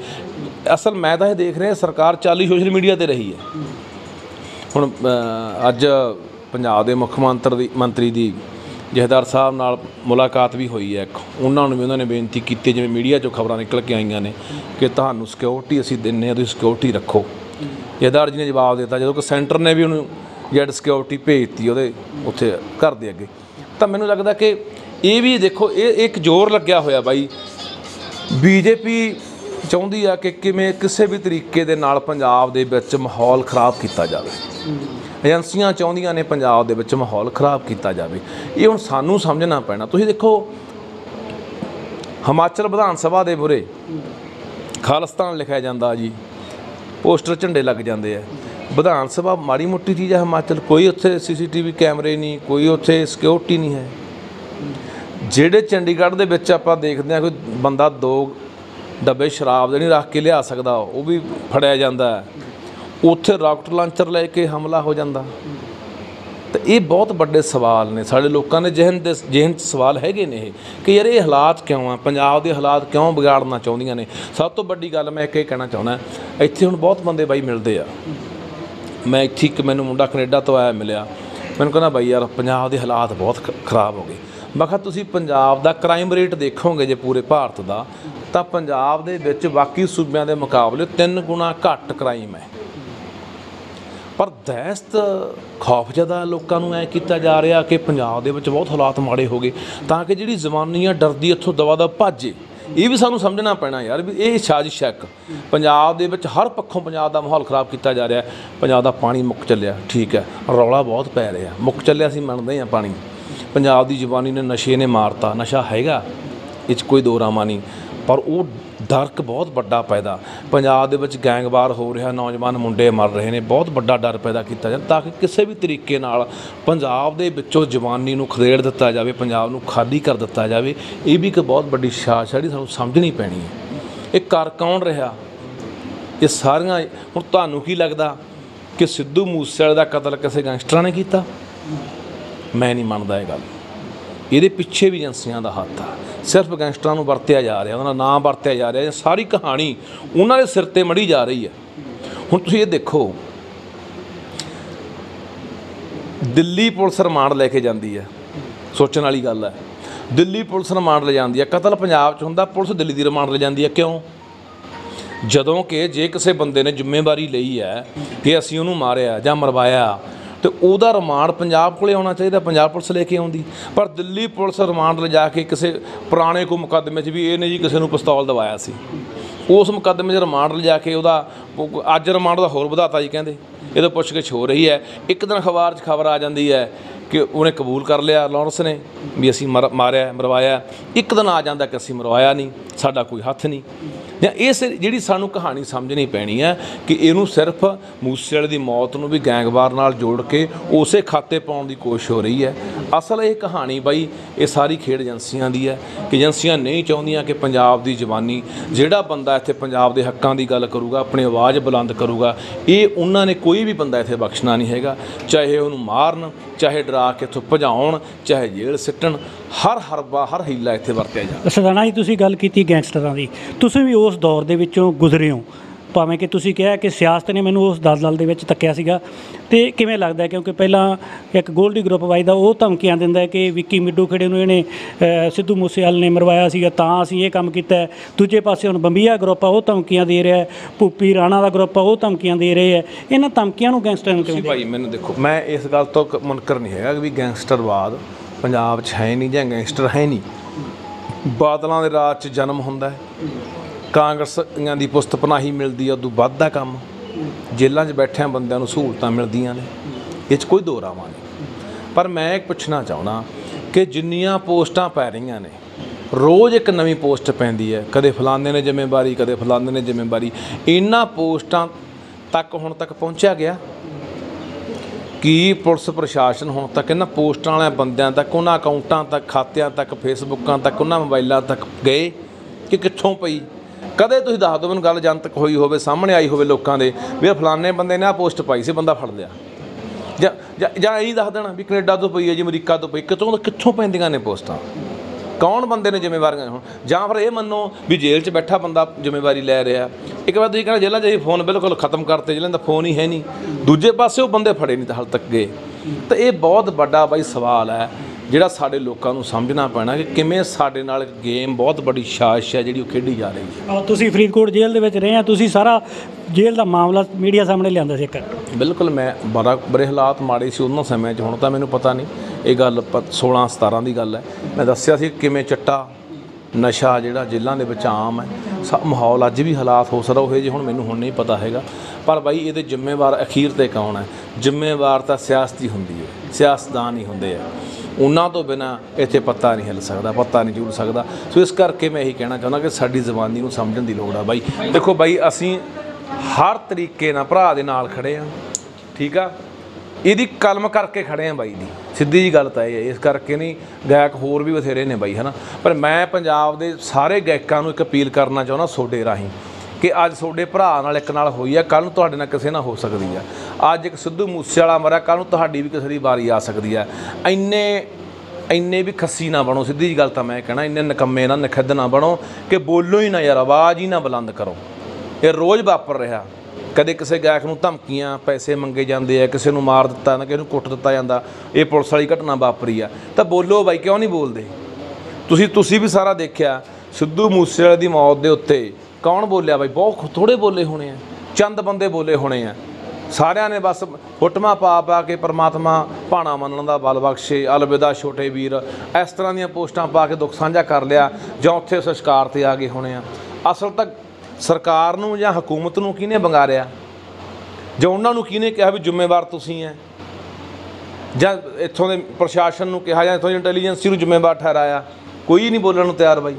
ਅਸਲ ਮੈਂ ਤਾਂ ਇਹ ਦੇਖ ਰਿਹਾ, ਸਰਕਾਰ ਚਾਲੀ ਸੋਸ਼ਲ ਮੀਡੀਆ ਤੇ ਰਹੀ ਹੈ। ਹੁਣ ਅੱਜ ਪੰਜਾਬ ਦੇ ਮੁੱਖ ਮੰਤਰੀ ਦੀ ਮੰਤਰੀ ਦੀ ਜਹਦਾਰ ਸਾਹਿਬ ਨਾਲ ਮੁਲਾਕਾਤ ਵੀ ਹੋਈ ਹੈ। ਇੱਕ ਉਹਨਾਂ ਨੂੰ ਵੀ ਉਹਨਾਂ ਨੇ ਬੇਨਤੀ ਕੀਤੀ, ਜਿਵੇਂ ਮੀਡੀਆ 'ਚੋਂ ਖਬਰਾਂ ਨਿਕਲ ਕੇ ਆਈਆਂ ਨੇ, ਕਿ ਤੁਹਾਨੂੰ ਸਿਕਿਉਰਿਟੀ ਅਸੀਂ ਦਿੰਨੇ ਆ, ਤੁਸੀਂ ਸਿਕਿਉਰਿਟੀ ਰੱਖੋ। ਜਹਦਾਰ ਜੀ ਨੇ ਜਵਾਬ ਦਿੱਤਾ, ਜਦੋਂ ਕਿ ਸੈਂਟਰ ਨੇ ਵੀ ਉਹਨੂੰ ਜੈਡ ਸਿਕਿਉਰਿਟੀ ਭੇਜਤੀ ਉਹਦੇ ਉੱਥੇ ਘਰ ਦੇ ਅੱਗੇ। ਤਾਂ ਮੈਨੂੰ ਲੱਗਦਾ ਕਿ ਇਹ ਵੀ ਦੇਖੋ, ਇਹ ਇੱਕ ਜ਼ੋਰ ਲੱਗਿਆ ਹੋਇਆ ਬਾਈ। ਬੀਜੇਪੀ ਚਾਹੁੰਦੀ ਆ ਕਿ ਕਿਵੇਂ ਕਿਸੇ ਵੀ ਤਰੀਕੇ ਦੇ ਨਾਲ ਪੰਜਾਬ ਦੇ ਵਿੱਚ ਮਾਹੌਲ ਖਰਾਬ ਕੀਤਾ ਜਾਵੇ। ਏਜੰਸੀਆਂ ਚਾਹੁੰਦੀਆਂ ਨੇ ਪੰਜਾਬ ਦੇ ਵਿੱਚ ਮਾਹੌਲ ਖਰਾਬ ਕੀਤਾ ਜਾਵੇ। ਇਹ ਹੁਣ ਸਾਨੂੰ ਸਮਝਣਾ ਪੈਣਾ। ਤੁਸੀਂ ਦੇਖੋ, ਹਿਮਾਚਲ ਵਿਧਾਨ ਸਭਾ ਦੇ ਬੁਰੇ। ਖਾਲਿਸਤਾਨ ਲਿਖਿਆ ਜਾਂਦਾ ਜੀ। ਪੋਸਟਰ ਝੰਡੇ ਲੱਗ ਜਾਂਦੇ ਆ। ਵਿਧਾਨ ਸਭਾ ਮਾੜੀ ਮੋਟੀ ਚੀਜ਼ ਹੈ ਹਿਮਾਚਲ, ਕੋਈ ਉੱਥੇ ਸੀਸੀਟੀਵੀ ਕੈਮਰੇ ਨਹੀਂ, ਕੋਈ ਉੱਥੇ ਸਿਕਿਉਰਿਟੀ ਨਹੀਂ ਹੈ। ਜਿਹੜੇ ਚੰਡੀਗੜ੍ਹ ਦੇ ਵਿੱਚ ਆਪਾਂ ਦੇਖਦੇ ਆ ਕੋਈ ਬੰਦਾ ਦੋ ਡੱਬੇ ਸ਼ਰਾਬ ਦੇ ਨਹੀਂ ਰੱਖ ਕੇ ਲਿਆ ਸਕਦਾ, ਉਹ ਵੀ ਫੜਿਆ ਜਾਂਦਾ ਉੱਥੇ ਰਾਕਟ ਲਾਂਚਰ ਲੈ ਕੇ ਹਮਲਾ ਹੋ ਜਾਂਦਾ। ਤੇ ਇਹ ਬਹੁਤ ਵੱਡੇ ਸਵਾਲ ਨੇ। ਸਾਡੇ ਲੋਕਾਂ ਦੇ ਜਿਹਨ ਦੇ, ਜਿਹਨ 'ਚ ਸਵਾਲ ਹੈਗੇ ਨੇ ਇਹ ਕਿ ਯਾਰ ਇਹ ਹਾਲਾਤ ਕਿਉਂ ਆ? ਪੰਜਾਬ ਦੇ ਹਾਲਾਤ ਕਿਉਂ ਵਿਗਾੜਨਾ ਚਾਹੁੰਦੀਆਂ ਨੇ? ਸਭ ਤੋਂ ਵੱਡੀ ਗੱਲ ਮੈਂ ਇੱਕ ਇਹ ਕਹਿਣਾ ਚਾਹੁੰਦਾ, ਇੱਥੇ ਹੁਣ ਬਹੁਤ ਬੰਦੇ ਬਾਈ ਮਿਲਦੇ ਆ। ਮੈਂ ਇੱਥੇ ਇੱਕ ਮੈਨੂੰ ਮੁੰਡਾ ਕੈਨੇਡਾ ਤੋਂ ਆਇਆ ਮਿਲਿਆ। ਮੈਨੂੰ ਕਹਿੰਦਾ ਬਾਈ ਯਾਰ ਪੰਜਾਬ ਦੇ ਹਾਲਾਤ ਬਹੁਤ ਖਰਾਬ ਹੋ ਗਏ। ਮੈਂ ਕਿਹਾ ਤੁਸੀਂ ਪੰਜਾਬ ਦਾ ਕ੍ਰਾਈਮ ਰੇਟ ਦੇਖੋਗੇ ਜੇ ਪੂਰੇ ਭਾਰਤ ਦਾ, ਤਾਂ ਪੰਜਾਬ ਦੇ ਵਿੱਚ ਬਾਕੀ ਸੂਬਿਆਂ ਦੇ ਮੁਕਾਬਲੇ ਤਿੰਨ ਗੁਣਾ ਘੱਟ ਕ੍ਰਾਈਮ ਹੈ। ਪਰ ਦਹਿਸ਼ਤ ਖੌਫਜ਼ਦਾ ਲੋਕਾਂ ਨੂੰ ਐ ਕੀਤਾ ਜਾ ਰਿਹਾ ਕਿ ਪੰਜਾਬ ਦੇ ਵਿੱਚ ਬਹੁਤ ਹਾਲਾਤ ਮਾੜੇ ਹੋ ਗਏ, ਤਾਂ ਕਿ ਜਿਹੜੀ ਜ਼ਮਾਨੀ ਆ ਡਰਦੀ ਇੱਥੋਂ ਦਵਾ ਦਾ ਭੱਜੇ ਇਹ ਵੀ ਸਾਨੂੰ ਸਮਝਣਾ ਪੈਣਾ ਯਾਰ ਵੀ ਇਹ ਸਾਜ਼ਿਸ਼ ਹੈ ਇੱਕ। ਪੰਜਾਬ ਦੇ ਵਿੱਚ ਹਰ ਪੱਖੋਂ ਪੰਜਾਬ ਦਾ ਮਾਹੌਲ ਖਰਾਬ ਕੀਤਾ ਜਾ ਰਿਹਾ। ਪੰਜਾਬ ਦਾ ਪਾਣੀ ਮੁੱਕ ਚੱਲਿਆ, ਠੀਕ ਹੈ। ਰੌਲਾ ਬਹੁਤ ਪੈ ਰਿਹਾ। ਮੁੱਕ ਚੱਲਿਆ ਅਸੀਂ ਮੰਨਦੇ ਹਾਂ ਪਾਣੀ। ਪੰਜਾਬ ਦੀ ਜਵਾਨੀ ਨੇ ਨਸ਼ੇ ਨੇ ਮਾਰਤਾ। ਨਸ਼ਾ ਹੈਗਾ, ਇਹ 'ਚ ਕੋਈ ਦੋ ਰਾਮਾ ਨਹੀਂ। ਪਰ ਉਹ ਡਰਕ ਬਹੁਤ ਵੱਡਾ ਪੈਦਾ। ਪੰਜਾਬ ਦੇ ਵਿੱਚ ਗੈਂਗਵਾਰ ਹੋ ਰਿਹਾ, ਨੌਜਵਾਨ ਮੁੰਡੇ ਮਰ ਰਹੇ ਨੇ, ਬਹੁਤ ਵੱਡਾ ਡਰ ਪੈਦਾ ਕੀਤਾ ਜਾਂਦਾ ਤਾਂ ਕਿ ਕਿਸੇ ਵੀ ਤਰੀਕੇ ਨਾਲ ਪੰਜਾਬ ਦੇ ਵਿੱਚੋਂ ਜਵਾਨੀ ਨੂੰ ਖਦੇੜ ਦਿੱਤਾ ਜਾਵੇ, ਪੰਜਾਬ ਨੂੰ ਖਾਲੀ ਕਰ ਦਿੱਤਾ ਜਾਵੇ, ਇਹ ਵੀ ਇੱਕ ਬਹੁਤ ਵੱਡੀ ਸਾਜ਼ਿਸ਼ ਹੈ ਜਿਹੜੀ ਸਾਨੂੰ ਸਮਝਣੀ ਪੈਣੀ ਹੈ। ਇਹ ਕਰ ਕੌਣ ਰਿਹਾ? ਇਹ ਸਾਰੀਆਂ, ਹੁਣ ਤੁਹਾਨੂੰ ਕੀ ਲੱਗਦਾ ਕਿ ਸਿੱਧੂ ਮੂਸੇਵਾਲੇ ਦਾ ਕਤਲ ਕਿਸੇ ਗੈਂਗਸਟਰਾਂ ਨੇ ਕੀਤਾ? ਮੈਂ ਨਹੀਂ ਮੰਨਦਾ ਇਹ ਗੱਲ। ਇਹਦੇ ਪਿੱਛੇ ਵੀ ਏਜੰਸੀਆਂ ਦਾ ਹੱਥ ਆ। ਸਿਰਫ ਗੈਂਗਸਟਰਾਂ ਨੂੰ ਵਰਤਿਆ ਜਾ ਰਿਹਾ, ਉਹਨਾਂ ਦਾ ਨਾਮ ਵਰਤਿਆ ਜਾ ਰਿਹਾ, ਇਹ ਸਾਰੀ ਕਹਾਣੀ ਉਹਨਾਂ ਦੇ ਸਿਰ ਤੇ ਮੜੀ ਜਾ ਰਹੀ ਹੈ। ਹੁਣ ਤੁਸੀਂ ਇਹ ਦੇਖੋ, ਦਿੱਲੀ ਪੁਲਿਸ ਰਿਮਾਂਡ ਲੈ ਕੇ ਜਾਂਦੀ ਹੈ, ਸੋਚਣ ਵਾਲੀ ਗੱਲ ਹੈ। ਦਿੱਲੀ ਪੁਲਿਸ ਰਿਮਾਂਡ ਲੈ ਜਾਂਦੀ ਹੈ, ਕਤਲ ਪੰਜਾਬ 'ਚ ਹੁੰਦਾ, ਪੁਲਿਸ ਦਿੱਲੀ ਦੀ ਰਿਮਾਂਡ ਲੈ ਜਾਂਦੀ ਹੈ, ਕਿਉਂ? ਜਦੋਂ ਕਿ ਜੇ ਕਿਸੇ ਬੰਦੇ ਨੇ ਜ਼ਿੰਮੇਵਾਰੀ ਲਈ ਹੈ ਕਿ ਅਸੀਂ ਉਹਨੂੰ ਮਾਰਿਆ ਜਾਂ ਮਰਵਾਇਆ ਤੇ ਉਹਦਾ ਰਿਮਾਂਡ ਪੰਜਾਬ ਕੋਲੇ ਆਉਣਾ ਚਾਹੀਦਾ, ਪੰਜਾਬ ਪੁਲਿਸ ਲੈ ਕੇ ਆਉਂਦੀ। ਪਰ ਦਿੱਲੀ ਪੁਲਿਸ ਰਿਮਾਂਡ ਲਿਜਾ ਕੇ ਕਿਸੇ ਪੁਰਾਣੇ ਕੋ ਮੁਕੱਦਮੇ 'ਚ ਵੀ ਇਹ ਨਹੀਂ ਜੀ ਕਿਸੇ ਨੂੰ ਪਿਸਤੌਲ ਦਵਾਇਆ ਸੀ। ਉਸ ਮੁਕੱਦਮੇ 'ਚ ਰਿਮਾਂਡ ਲਿਜਾ ਕੇ ਉਹਦਾ ਅੱਜ ਰਿਮਾਂਡ ਦਾ ਹੋਰ ਵਧਾਤਾ ਜੀ ਕਹਿੰਦੇ। ਇਹਦੇ ਪੁੱਛਗਿੱਛ ਹੋ ਰਹੀ ਹੈ। ਇੱਕ ਦਿਨ ਅਖਬਾਰ 'ਚ ਖਬਰ ਆ ਜਾਂਦੀ ਹੈ ਕਿ ਉਹਨੇ ਕਬੂਲ ਕਰ ਲਿਆ ਲਾਰੈਂਸ ਨੇ ਵੀ ਅਸੀਂ ਮਰ- ਮਾਰਿਆ, ਮਰਵਾਇਆ। ਇੱਕ ਦਿਨ ਆ ਜਾਂਦਾ ਕਿ ਅਸੀਂ ਮਰਵਾਇਆ ਨਹੀਂ, ਸਾਡਾ ਕੋਈ ਹੱਥ ਨਹੀਂ। ਜਾਂ ਇਸ ਜਿਹੜੀ ਸਾਨੂੰ ਕਹਾਣੀ ਸਮਝਣੀ ਪੈਣੀ ਹੈ ਕਿ ਇਹਨੂੰ ਸਿਰਫ ਮੂਸੇ ਵਾਲੇ ਦੀ ਮੌਤ ਨੂੰ ਵੀ ਗੈਂਗਵਾਰ ਨਾਲ ਜੋੜ ਕੇ ਉਸੇ ਖਾਤੇ ਪਾਉਣ ਦੀ ਕੋਸ਼ਿਸ਼ ਹੋ ਰਹੀ ਹੈ। ਅਸਲ ਇਹ ਕਹਾਣੀ ਬਾਈ, ਇਹ ਸਾਰੀ ਖੇਡ ਏਜੰਸੀਆਂ ਦੀ ਹੈ ਕਿ ਏਜੰਸੀਆਂ ਨਹੀਂ ਚਾਹੁੰਦੀਆਂ ਕਿ ਪੰਜਾਬ ਦੀ ਜਵਾਨੀ, ਜਿਹੜਾ ਬੰਦਾ ਇੱਥੇ ਪੰਜਾਬ ਦੇ ਹੱਕਾਂ ਦੀ ਗੱਲ ਕਰੂਗਾ, ਆਪਣੀ ਆਵਾਜ਼ ਬੁਲੰਦ ਕਰੂਗਾ, ਇਹ ਉਹਨਾਂ ਨੇ ਕੋਈ ਵੀ ਬੰਦਾ ਇੱਥੇ ਬਖਸ਼ਣਾ ਨਹੀਂ ਹੈਗਾ। ਚਾਹੇ ਉਹਨੂੰ ਮਾਰਨ, ਚਾਹੇ ਡਰਾ ਕੇ ਇੱਥੋਂ ਭਜਾਉਣ, ਚਾਹੇ ਜੇਲ੍ਹ ਸਿੱਟਣ, ਹਰ ਹਰਬਾ ਹਰ ਹੀਲਾ ਇੱਥੇ ਵਰਤਿਆ ਜਾ ਸਦਾਨਾ ਜੀ, ਤੁਸੀਂ ਗੱਲ ਕੀਤੀ ਗੈਂਗਸਟਰਾਂ ਦੀ। ਤੁਸੀਂ ਵੀ ਉਸ ਦੌਰ ਦੇ ਵਿੱਚੋਂ ਗੁਜ਼ਰੇ ਹੋ। ਭਾਵੇਂ ਕਿ ਤੁਸੀਂ ਕਿਹਾ ਕਿ ਸਿਆਸਤ ਨੇ ਮੈਨੂੰ ਉਸ ਦਲਦਲ ਦੇ ਵਿੱਚ ਤੱਕਿਆ ਸੀਗਾ ਤੇ ਕਿਵੇਂ ਲੱਗਦਾ? ਕਿਉਂਕਿ ਪਹਿਲਾਂ ਇੱਕ ਗੋਲਡੀ ਗਰੁੱਪ ਵਾਈਦਾ ਉਹ ਧਮਕੀਆਂ ਦਿੰਦਾ ਕਿ ਵਿੱਕੀ ਮਿੱਡੂ ਖੇੜੇ ਨੂੰ ਇਹਨੇ ਸਿੱਧੂ ਮੂਸੇਵਾਲ ਨੇ ਮਰਵਾਇਆ ਸੀਗਾ ਤਾਂ ਅਸੀਂ ਇਹ ਕੰਮ ਕੀਤਾ। ਦੂਜੇ ਪਾਸੇ ਹੁਣ ਬੰਬੀਆ ਗਰੁੱਪ ਆ ਉਹ ਧਮਕੀਆਂ ਦੇ ਰਿਹਾ ਭੂਪੀ ਰਾਣਾ ਦਾ ਗਰੁੱਪ ਆ ਉਹ ਧਮਕੀਆਂ ਦੇ ਰਹੇ ਹੈ। ਇਹਨਾਂ ਧਮਕੀਆਂ ਨੂੰ ਗੈਂਗਸਟਰਾਂ ਨੂੰ ਕਿਵੇਂ ਭਾਈ ਮੈਨੂੰ ਦੇਖੋ ਮੈਂ ਇਸ ਗੱਲ ਤੋਂ ਮੁਨਕਰ ਨਹੀਂ ਹੈਗਾ ਕਿ ਵੀ ਗੈਂਗਸਟਰਵਾਦ ਪੰਜਾਬ 'ਚ ਹੈ ਨਹੀਂ ਜਾਂ ਗੈਂਗਸਟਰ ਹੈ ਨਹੀਂ। ਬਾਦਲਾਂ ਦੇ ਰਾਜ 'ਚ ਜਨਮ ਹੁੰਦਾ ਹੈ। ਕਾਂਗਰਸੀਆਂ ਦੀ ਪੁਸਤ ਪਨਾਹੀ ਮਿਲਦੀ ਹੈ ਉਦੋਂ ਵੱਧ ਦਾ ਕੰਮ। ਜੇਲ੍ਹਾਂ 'ਚ ਬੈਠਿਆਂ ਬੰਦਿਆਂ ਨੂੰ ਸਹੂਲਤਾਂ ਮਿਲਦੀਆਂ ਨੇ। ਇਹ 'ਚ ਕੋਈ ਦੋ ਰਾਵਾਂ ਨਹੀਂ। ਪਰ ਮੈਂ ਇੱਕ ਪੁੱਛਣਾ ਚਾਹੁੰਦਾ ਕਿ ਜਿੰਨੀਆਂ ਪੋਸਟਾਂ ਪੈ ਰਹੀਆਂ ਨੇ, ਰੋਜ਼ ਇੱਕ ਨਵੀਂ ਪੋਸਟ ਪੈਂਦੀ ਹੈ। ਕਦੇ ਫਲਾਣੇ ਨੇ ਜ਼ਿੰਮੇਵਾਰੀ, ਕਦੇ ਫਲਾਣੇ ਨੇ ਜ਼ਿੰਮੇਵਾਰੀ। ਇਹਨਾਂ ਪੋਸਟਾਂ ਤੱਕ ਹੁਣ ਤੱਕ ਪਹੁੰਚਿਆ ਗਿਆ? ਕੀ ਪੁਲਿਸ ਪ੍ਰਸ਼ਾਸਨ ਹੁਣ ਤੱਕ ਇਹਨਾਂ ਪੋਸਟਾਂ ਵਾਲਿਆਂ ਬੰਦਿਆਂ ਤੱਕ ਉਹਨਾਂ ਅਕਾਊਂਟਾਂ ਤੱਕ, ਖਾਤਿਆਂ ਤੱਕ, ਫੇਸਬੁੱਕਾਂ ਤੱਕ ਉਹਨਾਂ ਮੋਬਾਈਲਾਂ ਤੱਕ ਗਏ ਕਿ ਕਿੱਥੋਂ ਪਈ? ਕਦੇ ਤੁਸੀਂ ਦੱਸ ਦਿਓ ਮੈਨੂੰ ਗੱਲ ਜਨਤਕ ਹੋਈ ਹੋਵੇ, ਸਾਹਮਣੇ ਆਈ ਹੋਵੇ ਲੋਕਾਂ ਦੇ, ਵੀ ਇਹ ਫਲਾਣੇ ਬੰਦੇ ਨੇ ਆ ਪੋਸਟ ਪਾਈ ਸੀ, ਬੰਦਾ ਫੜ ਲਿਆ। ਜਾਂ ਜਾਂ ਜਾਂ ਇਹੀ ਦੱਸ ਦੇਣਾ ਵੀ ਕੈਨੇਡਾ ਤੋਂ ਪਈ ਹੈ ਜੀ, ਅਮਰੀਕਾ ਤੋਂ ਪਈ, ਕਿਤੋਂ ਕਿੱਥੋਂ ਪੈਂਦੀਆਂ ਨੇ ਪੋਸਟਾਂ? ਕੌਣ ਬੰਦੇ ਨੇ ਜ਼ਿੰਮੇਵਾਰੀਆਂ ਹੁਣ? ਜਾਂ ਫਿਰ ਇਹ ਮੰਨੋ ਵੀ ਜੇਲ੍ਹ 'ਚ ਬੈਠਾ ਬੰਦਾ ਜ਼ਿੰਮੇਵਾਰੀ ਲੈ ਰਿਹਾ। ਇੱਕ ਵਾਰ ਤੁਸੀਂ ਕਹਿੰਦੇ ਜੇਲ੍ਹਾਂ 'ਚ ਫੋਨ ਬਿਲਕੁਲ ਖਤਮ ਕਰਤੇ, ਜੇਲ੍ਹਾਂ ਦਾ ਫੋਨ ਹੀ ਹੈ ਨਹੀਂ। ਦੂਜੇ ਪਾਸੇ ਉਹ ਬੰਦੇ ਫੜੇ ਨਹੀਂ ਤਾਂ ਹਾਲ ਤੱਕ ਗਏ। ਤਾਂ ਇਹ ਬਹੁਤ ਵੱਡਾ ਬਾਈ ਸਵਾਲ ਹੈ। ਜਿਹੜਾ ਸਾਡੇ ਲੋਕਾਂ ਨੂੰ ਸਮਝਣਾ ਪੈਣਾ ਕਿ ਕਿਵੇਂ ਸਾਡੇ ਨਾਲ ਗੇਮ ਬਹੁਤ ਵੱਡੀ ਸਾਜ਼ਿਸ਼ ਹੈ ਜਿਹੜੀ ਉਹ ਖੇਡੀ ਜਾ ਰਹੀ ਹੈ। ਤੁਸੀਂ ਫਰੀਦਕੋਟ ਜੇਲ੍ਹ ਦੇ ਵਿੱਚ ਰਹੇ ਆ ਤੁਸੀਂ ਸਾਰਾ ਜੇਲ੍ਹ ਦਾ ਮਾਮਲਾ ਮੀਡੀਆ ਸਾਹਮਣੇ ਲਿਆਂਦਾ ਸੀ ਇੱਕ ਬਿਲਕੁਲ ਮੈਂ ਬੜਾ ਬੜੇ ਹਾਲਾਤ ਮਾੜੇ ਸੀ ਉਹਨਾਂ ਸਮੇਂ 'ਚ ਹੁਣ ਤਾਂ ਮੈਨੂੰ ਪਤਾ ਨਹੀਂ। ਇਹ ਗੱਲ ਪ- 16 17 ਦੀ ਗੱਲ ਹੈ। ਮੈਂ ਦੱਸਿਆ ਸੀ ਕਿਵੇਂ ਚੱਟਾ ਨਸ਼ਾ ਜਿਹੜਾ ਜੇਲ੍ਹਾਂ ਦੇ ਵਿੱਚ ਆਮ ਹੈ ਸਭ ਮਾਹੌਲ ਅੱਜ ਵੀ ਹਾਲਾਤ ਹੋ ਸਕਦਾ ਉਹ ਜੇ ਹੁਣ ਮੈਨੂੰ ਹੁਣ ਨਹੀਂ ਪਤਾ ਹੈਗਾ। ਪਰ ਬਾਈ ਇਹਦੇ ਜ਼ਿੰਮੇਵਾਰ ਅਖੀਰ ਤੇ ਕੌਣ ਹੈ? ਜ਼ਿੰਮੇਵਾਰ ਤਾਂ ਸਿਆਸਤੀ ਹੁੰਦੀ ਹੈ ਸਿਆਸਤਦਾਨ ਹੀ ਹੁੰਦੇ ਆ। ਉਹਨਾਂ ਤੋਂ ਬਿਨਾ ਇੱਥੇ ਪੱਤਾ ਨਹੀਂ ਹਿੱਲ ਸਕਦਾ, ਪੱਤਾ ਨਹੀਂ ਜੁੜ ਸਕਦਾ। ਸੋ ਇਸ ਕਰਕੇ ਮੈਂ ਇਹੀ ਕਹਿਣਾ ਚਾਹੁੰਦਾ ਕਿ ਸਾਡੀ ਜ਼ਬਾਨੀ ਨੂੰ ਸਮਝਣ ਦੀ ਲੋੜ ਆ ਬਾਈ। ਦੇਖੋ ਬਾਈ, ਅਸੀਂ ਹਰ ਤਰੀਕੇ ਨਾਲ ਭਰਾ ਦੇ ਨਾਲ ਖੜੇ ਆ, ਠੀਕ ਆ? ਇਹਦੀ ਕਲਮ ਕਰਕੇ ਖੜੇ ਆ ਬਾਈ ਦੀ ਸਿੱਧੀ ਜੀ ਗੱਲ ਤਾਂ ਇਹ ਹੈ, ਇਸ ਕਰਕੇ ਨਹੀਂ ਗਾਇਕ ਹੋਰ ਵੀ ਬਥੇਰੇ ਨੇ ਬਾਈ, ਹਨਾ? ਪਰ ਮੈਂ ਪੰਜਾਬ ਦੇ ਸਾਰੇ ਗਾਇਕਾਂ ਨੂੰ ਇੱਕ ਅਪੀਲ ਕਰਨਾ ਚਾਹੁੰਦਾ ਸੋਡੇ ਰਾਹੀਂ। ਕਿ ਅੱਜ ਤੁਹਾਡੇ ਭਰਾ ਨਾਲ ਇੱਕ ਨਾਲ ਹੋਈ ਆ ਕੱਲ ਨੂੰ ਤੁਹਾਡੇ ਨਾਲ ਕਿਸੇ ਨਾਲ ਹੋ ਸਕਦੀ ਆ। ਅੱਜ ਇੱਕ ਸਿੱਧੂ ਮੂਸੇ ਵਾਲਾ ਮਰਿਆ ਕੱਲ ਨੂੰ ਤੁਹਾਡੀ ਵੀ ਕਿਸੇ ਦੀ ਵਾਰੀ ਆ ਸਕਦੀ ਆ। ਇੰਨੇ ਇੰਨੇ ਵੀ ਖੱਸੀ ਨਾ ਬਣੋ, ਸਿੱਧੀ ਜੀ ਗੱਲ ਤਾਂ ਮੈਂ ਕਹਿਣਾ, ਇੰਨੇ ਨਕੰਮੇ ਨਾ ਨਖੱਦ ਨਾ ਬਣੋ ਕਿ ਬੋਲੋ ਹੀ ਨਾ ਯਾਰ, ਆਵਾਜ਼ ਹੀ ਨਾ ਬੁਲੰਦ ਕਰੋ। ਇਹ ਰੋਜ਼ ਵਾਪਰ ਰਿਹਾ। ਕਦੇ ਕਿਸੇ ਗਾਇਕ ਨੂੰ ਧਮਕੀਆਂ, ਪੈਸੇ ਮੰਗੇ ਜਾਂਦੇ ਆ, ਕਿਸੇ ਨੂੰ ਮਾਰ ਦਿੱਤਾ, ਨਾ ਕਿਸੇ ਨੂੰ ਕੁੱਟ ਦਿੱਤਾ ਜਾਂਦਾ, ਇਹ ਪੁਲਿਸ ਵਾਲੀ ਘਟਨਾ ਵਾਪਰੀ ਆ। ਤਾਂ ਬੋਲੋ ਬਾਈ, ਕਿਉਂ ਨਹੀਂ ਬੋਲਦੇ? ਤੁਸੀਂ ਤੁਸੀਂ ਵੀ ਸਾਰਾ ਦੇਖਿਆ, ਸਿੱਧੂ ਮੂਸੇਵਾਲੇ ਦੀ ਮੌਤ ਦੇ ਉੱਤੇ ਕੌਣ ਬੋਲਿਆ ਬਾਈ? ਬਹੁਤ ਥੋੜੇ ਬੋਲੇ ਹੋਣੇ ਆ। ਚੰਦ ਬੰਦੇ ਬੋਲੇ ਹੋਣੇ ਆ। ਸਾਰਿਆਂ ਨੇ ਬਸ ਹੁਟਮਾ ਪਾ ਪਾ ਕੇ ਪਰਮਾਤਮਾ ਭਾਣਾ ਮੰਨਣ ਦਾ ਬਲ ਬਖਸ਼ੇ। ਅਲਵਿਦਾ ਛੋਟੇ ਵੀਰ, ਇਸ ਤਰ੍ਹਾਂ ਦੀਆਂ ਪੋਸਟਾਂ ਪਾ ਕੇ ਦੁੱਖ ਸਾਂਝਾ ਕਰ ਲਿਆ, ਜਾਂ ਉੱਥੇ ਸੰਸਕਾਰ ਤੇ ਆ ਗਏ ਹੋਣੇ ਆ। ਅਸਲ ਤਾਂ ਸਰਕਾਰ ਨੂੰ ਜਾਂ ਹਕੂਮਤ ਨੂੰ ਕਿਹਨੇ ਬੰਗਾਰਿਆ ਜਾਂ ਉਹਨਾਂ ਨੂੰ ਕਿਹਨੇ ਕਿਹਾ ਵੀ ਜ਼ਿੰਮੇਵਾਰ ਤੁਸੀਂ ਹੈ ਜਾਂ ਇੱਥੋਂ ਦੇ ਪ੍ਰਸ਼ਾਸਨ ਨੂੰ ਕਿਹਾ, ਜਾਂ ਇੱਥੋਂ ਦੀ ਇੰਟੈਲੀਜੈਂਸੀ ਨੂੰ ਜ਼ਿੰਮੇਵਾਰ ਠਹਿਰਾਇਆ? ਕੋਈ ਨਹੀਂ ਬੋਲਣ ਨੂੰ ਤਿਆਰ ਬਾਈ।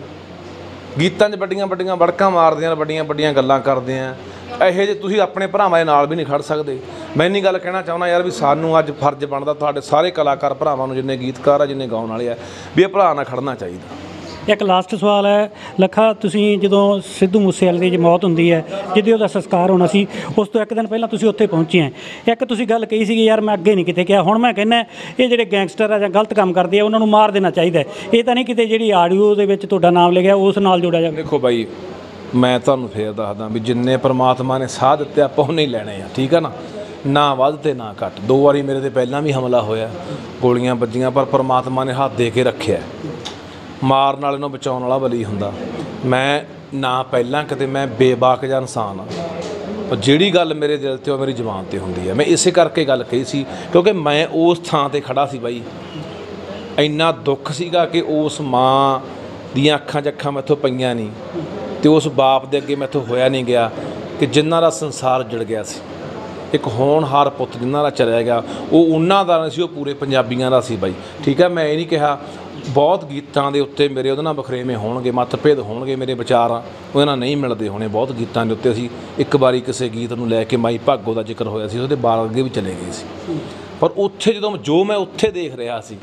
ਗੀਤਾਂ 'ਚ ਵੱਡੀਆਂ ਵੱਡੀਆਂ ਵੜਕਾਂ ਮਾਰਦੀਆਂ ਵੱਡੀਆਂ ਵੱਡੀਆਂ ਗੱਲਾਂ ਕਰਦੇ ਆ ਇਹੋ ਜਿਹੇ ਤੁਸੀਂ ਆਪਣੇ ਭਰਾਵਾਂ ਦੇ ਨਾਲ ਵੀ ਨਹੀਂ ਖੜ ਸਕਦੇ। ਮੈਂ ਇੰਨੀ ਗੱਲ ਕਹਿਣਾ ਚਾਹੁੰਦਾ ਯਾਰ ਵੀ ਸਾਨੂੰ ਅੱਜ ਫਰਜ਼ ਬਣਦਾ ਤੁਹਾਡੇ ਸਾਰੇ ਕਲਾਕਾਰ ਭਰਾਵਾਂ ਨੂੰ ਜਿੰਨੇ ਗੀਤਕਾਰ ਆ, ਜਿੰਨੇ ਗਾਉਣ ਵਾਲੇ ਆ, ਵੀ ਇਹ ਭਰਾ ਨਾਲ ਖੜਨਾ ਚਾਹੀਦਾ। ਇੱਕ ਲਾਸਟ ਸਵਾਲ ਹੈ, ਲੱਖਾ, ਤੁਸੀਂ ਜਦੋਂ ਸਿੱਧੂ ਮੂਸੇਵਾਲੇ ਦੀ ਮੌਤ ਹੁੰਦੀ ਹੈ ਜਿਹਦੇ ਉਹਦਾ ਸੰਸਕਾਰ ਹੋਣਾ ਸੀ, ਉਸ ਤੋਂ ਇੱਕ ਦਿਨ ਪਹਿਲਾਂ ਤੁਸੀਂ ਉੱਥੇ ਪਹੁੰਚੇ ਹੈ। ਇੱਕ ਤੁਸੀਂ ਗੱਲ ਕਹੀ ਸੀਗੀ, ਯਾਰ, ਮੈਂ ਅੱਗੇ ਨਹੀਂ ਕਿਤੇ ਕਿਹਾ। ਹੁਣ ਮੈਂ ਕਹਿੰਦਾ, ਇਹ ਜਿਹੜੇ ਗੈਂਗਸਟਰ ਆ ਜਾਂ ਗਲਤ ਕੰਮ ਕਰਦੇ ਆ, ਉਹਨਾਂ ਨੂੰ ਮਾਰ ਦੇਣਾ ਚਾਹੀਦਾ ਇਹ ਤਾਂ ਨਹੀਂ ਕਿਤੇ ਜਿਹੜੀ ਆਡੀਓ ਦੇ ਵਿੱਚ ਤੁਹਾਡਾ ਨਾਮ ਲਿਖਿਆ, ਉਸ ਨਾਲ ਜੋੜਿਆ ਜਾਵੇ ਦੇਖੋ ਬਾਈ, ਮੈਂ ਤੁਹਾਨੂੰ ਫੇਰ ਦੱਸਦਾ ਵੀ ਜਿੰਨੇ ਪ੍ਰਮਾਤਮਾ ਨੇ ਸਾਹ ਦਿੱਤੇ, ਆਪਾਂ ਉਹਨੇ ਹੀ ਲੈਣੇ ਆ, ਠੀਕ ਆ ਨਾ? ਨਾ ਵੱਧ ਤੇ ਨਾ ਘੱਟ। ਦੋ ਵਾਰੀ ਮੇਰੇ ਤੇ ਪਹਿਲਾਂ ਵੀ ਹਮਲਾ ਹੋਇਆ, ਗੋਲੀਆਂ ਵੱਜੀਆਂ, ਪਰ ਪ੍ਰਮਾਤਮਾ ਨੇ ਹੱਥ ਦੇ ਕੇ ਰੱਖਿਆ। ਮਾਰਨ ਵਾਲੇ ਨੂੰ ਬਚਾਉਣ ਵਾਲਾ ਬਲੀ ਹੁੰਦਾ। ਮੈਂ ਨਾ ਪਹਿਲਾਂ ਕਿਤੇ ਮੈਂ ਬੇਬਾਕ ਜਿਹਾ ਇਨਸਾਨ ਆ ਪਰ ਜਿਹੜੀ ਗੱਲ ਮੇਰੇ ਦਿਲ ਤੇ ਉਹ ਮੇਰੀ ਜ਼ੁਬਾਨ ਤੇ ਹੁੰਦੀ ਹੈ। ਮੈਂ ਇਸੇ ਕਰਕੇ ਗੱਲ ਕਹੀ ਸੀ, ਕਿਉਂਕਿ ਮੈਂ ਉਸ ਥਾਂ ਤੇ ਖੜਾ ਸੀ ਬਾਈ। ਇੰਨਾ ਦੁੱਖ ਸੀਗਾ ਕਿ ਉਸ ਮਾਂ ਦੀਆਂ ਅੱਖਾਂ 'ਚ ਅੱਖਾਂ ਮੈਥੋਂ ਪਈਆਂ ਨਹੀਂ ਤੇ ਉਸ ਬਾਪ ਦੇ ਅੱਗੇ ਮੈਥੋਂ ਹੋਇਆ ਨਹੀਂ ਗਿਆ ਕਿ ਜਿਨ੍ਹਾਂ ਦਾ ਸੰਸਾਰ ਜੜ ਗਿਆ ਸੀ। ਇੱਕ ਹੋਣਹਾਰ ਪੁੱਤ ਜਿਨ੍ਹਾਂ ਦਾ ਚਲਿਆ ਗਿਆ, ਉਹ ਉਹਨਾਂ ਦਾ ਨਹੀਂ ਸੀ, ਉਹ ਪੂਰੇ ਪੰਜਾਬੀਆਂ ਦਾ ਸੀ ਬਾਈ। ਠੀਕ ਹੈ, ਮੈਂ ਇਹ ਨਹੀਂ ਕਿਹਾ ਬਹੁਤ ਗੀਤਾਂ ਦੇ ਉੱਤੇ ਮੇਰੇ ਉਹਦੇ ਨਾਲ ਵਖਰੇਵੇਂ ਹੋਣਗੇ, ਮਤਭੇਦ ਹੋਣਗੇ ਮੇਰੇ ਵਿਚਾਰ। ਉਹਦੇ ਨਾਲ ਨਹੀਂ ਮਿਲਦੇ ਹੋਣੇ ਬਹੁਤ ਗੀਤਾਂ ਦੇ ਉੱਤੇ ਅਸੀਂ ਇੱਕ ਵਾਰੀ ਕਿਸੇ ਗੀਤ ਨੂੰ ਲੈ ਕੇ ਮਾਈ ਭਾਗੋ ਦਾ ਜ਼ਿਕਰ ਹੋਇਆ ਸੀ, ਉਹਦੇ ਬਾਰ ਅੱਗੇ ਵੀ ਚਲੇ ਗਏ ਸੀ। ਪਰ ਉੱਥੇ ਜਦੋਂ ਜੋ ਮੈਂ ਉੱਥੇ ਦੇਖ ਰਿਹਾ ਸੀ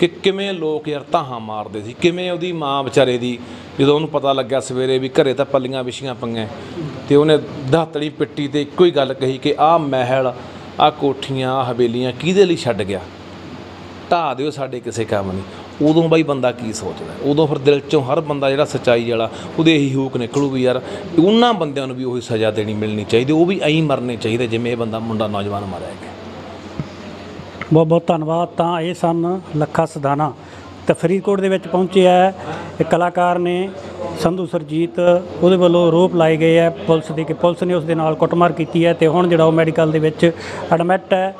ਕਿ ਕਿਵੇਂ ਲੋਕ ਯਾਰ ਧਾਹਾਂ ਮਾਰਦੇ ਸੀ, ਕਿਵੇਂ ਉਹਦੀ ਮਾਂ ਵਿਚਾਰੇ ਦੀ ਜਦੋਂ ਉਹਨੂੰ ਪਤਾ ਲੱਗਿਆ ਸਵੇਰੇ ਵੀ ਘਰੇ ਤਾਂ ਪੱਲੀਆਂ ਵਿਛੀਆਂ ਪਈਆਂ, ਤੇ ਉਹਨੇ ਦਾਤੜੀ ਪਿੱਟੀ ਤੇ ਇੱਕੋ ਹੀ ਗੱਲ ਕਹੀ ਕਿ ਆਹ ਮਹਿਲ, ਆਹ ਕੋਠੀਆਂ, ਆਹ ਹਵੇਲੀਆਂ ਕਿਹਦੇ ਲਈ ਛੱਡ ਗਿਆ? ਢਾਹ ਦਿਓ ਸਾਡੇ ਕਿਸੇ ਕੰਮ ਨਹੀਂ। ਉਦੋਂ ਬਾਈ ਬੰਦਾ ਕੀ ਸੋਚਦਾ? ਉਦੋਂ ਫਿਰ ਦਿਲ ਚੋਂ ਹਰ ਬੰਦਾ ਜਿਹੜਾ ਸੱਚਾਈ ਵਾਲਾ, ਉਹਦੇ ਇਹੀ ਹੂਕ ਨਿਕਲੂ ਵੀ ਯਾਰ ਉਹਨਾਂ ਬੰਦਿਆਂ ਨੂੰ ਵੀ ਉਹੀ ਸਜ਼ਾ ਦੇਣੀ ਮਿਲਣੀ ਚਾਹੀਦੀ, ਉਹ ਵੀ ਐਂ ਮਰਨੇ ਚਾਹੀਦੇ ਜਿਵੇਂ ਇਹ ਬੰਦਾ ਮੁੰਡਾ ਨੌਜਵਾਨ ਮਾਰਿਆ ਗਿਆ। ਬਹੁਤ ਬਹੁਤ ਧੰਨਵਾਦ। ਤਾਂ ਇਹ ਸਨ ਲੱਖਾ ਸਦਾਨਾ ਤੇ ਫਰੀਦਕੋਟ ਦੇ ਵਿੱਚ ਪਹੁੰਚਿਆ ਇੱਕ ਕਲਾਕਾਰ ਨੇ, ਸੰਧੂ ਸਰਜੀਤ, ਉਹਦੇ ਵੱਲੋਂ ਆਰੋਪ ਲਾਏ ਗਏ ਹੈ ਪੁਲਿਸ ਦੇ ਕਿ ਪੁਲਿਸ ਨੇ ਉਸ ਦੇ ਨਾਲ ਕੁੱਟਮਾਰ ਕੀਤੀ ਹੈ ਤੇ ਹੁਣ ਜਿਹੜਾ ਉਹ ਮੈਡੀਕਲ ਦੇ ਵਿੱਚ ਐਡਮਿਟ ਹੈ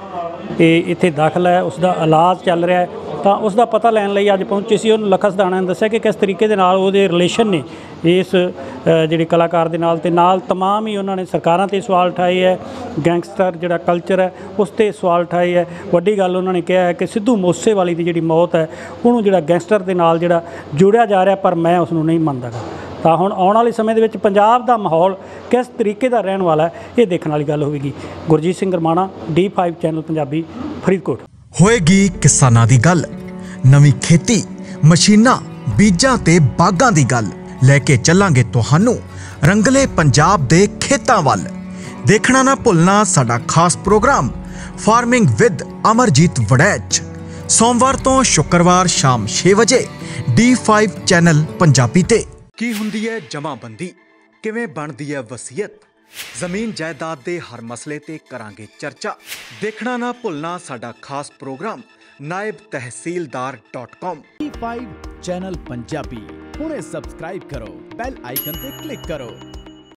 ਤੇ ਇੱਥੇ ਦਾਖਲ ਹੈ ਉਸ ਦਾ ਇਲਾਜ ਚੱਲ ਰਿਹਾ ਹੈ। ਤਾਂ ਉਸ ਦਾ ਪਤਾ ਲੈਣ ਲਈ ਅੱਜ ਪਹੁੰਚੇ ਸੀ ਉਹਨੂੰ ਲੱਖਾ ਸਦਾਨਾ ਨੇ ਦੱਸਿਆ ਕਿ ਕਿਸ ਤਰੀਕੇ ਦੇ ਨਾਲ ਉਹਦੇ ਰਿਲੇਸ਼ਨ ਨੇ ਇਸ ਅ, ਜਿਹੜੇ ਕਲਾਕਾਰ ਦੇ ਨਾਲ ਤੇ ਨਾਲ तमाम ਹੀ ਉਹਨਾਂ ਨੇ ਸਰਕਾਰਾਂ ਤੇ ਸਵਾਲ ਉਠਾਏ ਹੈ ਗੈਂਗਸਟਰ ਜਿਹੜਾ ਕਲਚਰ ਹੈ ਉਸ ਤੇ ਸਵਾਲ ਉਠਾਏ ਹੈ ਵੱਡੀ ਗੱਲ ਉਹਨਾਂ ਨੇ ਕਿਹਾ ਹੈ ਕਿ ਸਿੱਧੂ ਮੂਸੇਵਾਲੀ ਦੀ ਜਿਹੜੀ ਮੌਤ ਹੈ ਉਹਨੂੰ ਜਿਹੜਾ ਗੈਂਗਸਟਰ ਦੇ ਨਾਲ ਜਿਹੜਾ ਜੋੜਿਆ ਜਾ ਰਿਹਾ ਪਰ ਮੈਂ ਉਸ ਨੂੰ ਨਹੀਂ ਮੰਨਦਾਗਾ ਤਾਂ ਹੁਣ ਆਉਣ ਵਾਲੇ ਸਮੇਂ ਦੇ ਵਿੱਚ ਪੰਜਾਬ ਦਾ ਮਾਹੌਲ ਕਿਸ ਤਰੀਕੇ ਦਾ ਰਹਿਣ ਵਾਲਾ ਹੈ ਇਹ ਦੇਖਣ ਵਾਲੀ ਗੱਲ ਹੋਵੇਗੀ ਗੁਰਜੀਤ ਸਿੰਘ ਰਮਾਣਾ D5 ਚੈਨਲ ਪੰਜਾਬੀ ਫਰੀਦਕੋਟ ਹੋਏਗੀ ਕਿਸਾਨਾਂ ਦੀ ਗੱਲ। ਨਵੀਂ ਖੇਤੀ, ਮਸ਼ੀਨਾਂ, ਬੀਜਾਂ ਤੇ ਬਾਗਾਂ ਦੀ ਗੱਲ। ਲੈ ਕੇ ਚੱਲਾਂਗੇ ਤੁਹਾਨੂੰ ਰੰਗਲੇ ਪੰਜਾਬ ਦੇ ਖੇਤਾਂ ਵੱਲ। ਦੇਖਣਾ ਨਾ ਭੁੱਲਣਾ ਸਾਡਾ ਖਾਸ programme farming with Amarjeet Waraich. ਸੋਮਵਾਰ ਤੋਂ ਸ਼ੁੱਕਰਵਾਰ ਸ਼ਾਮ 6 ਵਜੇ D5 ਚੈਨਲ ਪੰਜਾਬੀ ਤੇ। ਕੀ ਹੁੰਦੀ ਹੈ ਜਮਾਬੰਦੀ? ਕਿਵੇਂ ਬਣਦੀ ਹੈ ਵਸੀਅਤ? ਜ਼ਮੀਨ ਜਾਇਦਾਦ ਦੇ ਹਰ ਮਸਲੇ ਤੇ ਕਰਾਂਗੇ ਚਰਚਾ। ਦੇਖਣਾ ਨਾ ਭੁੱਲਣਾ ਸਾਡਾ ਖਾਸ programme naibtehsildar.com E5 channel Punjabi, ਹੁਣੇ ਸਬਸਕ੍ਰਾਈਬ ਕਰੋ ਬੈਲ ਆਈਕਨ ਤੇ ਕਲਿੱਕ ਕਰੋ।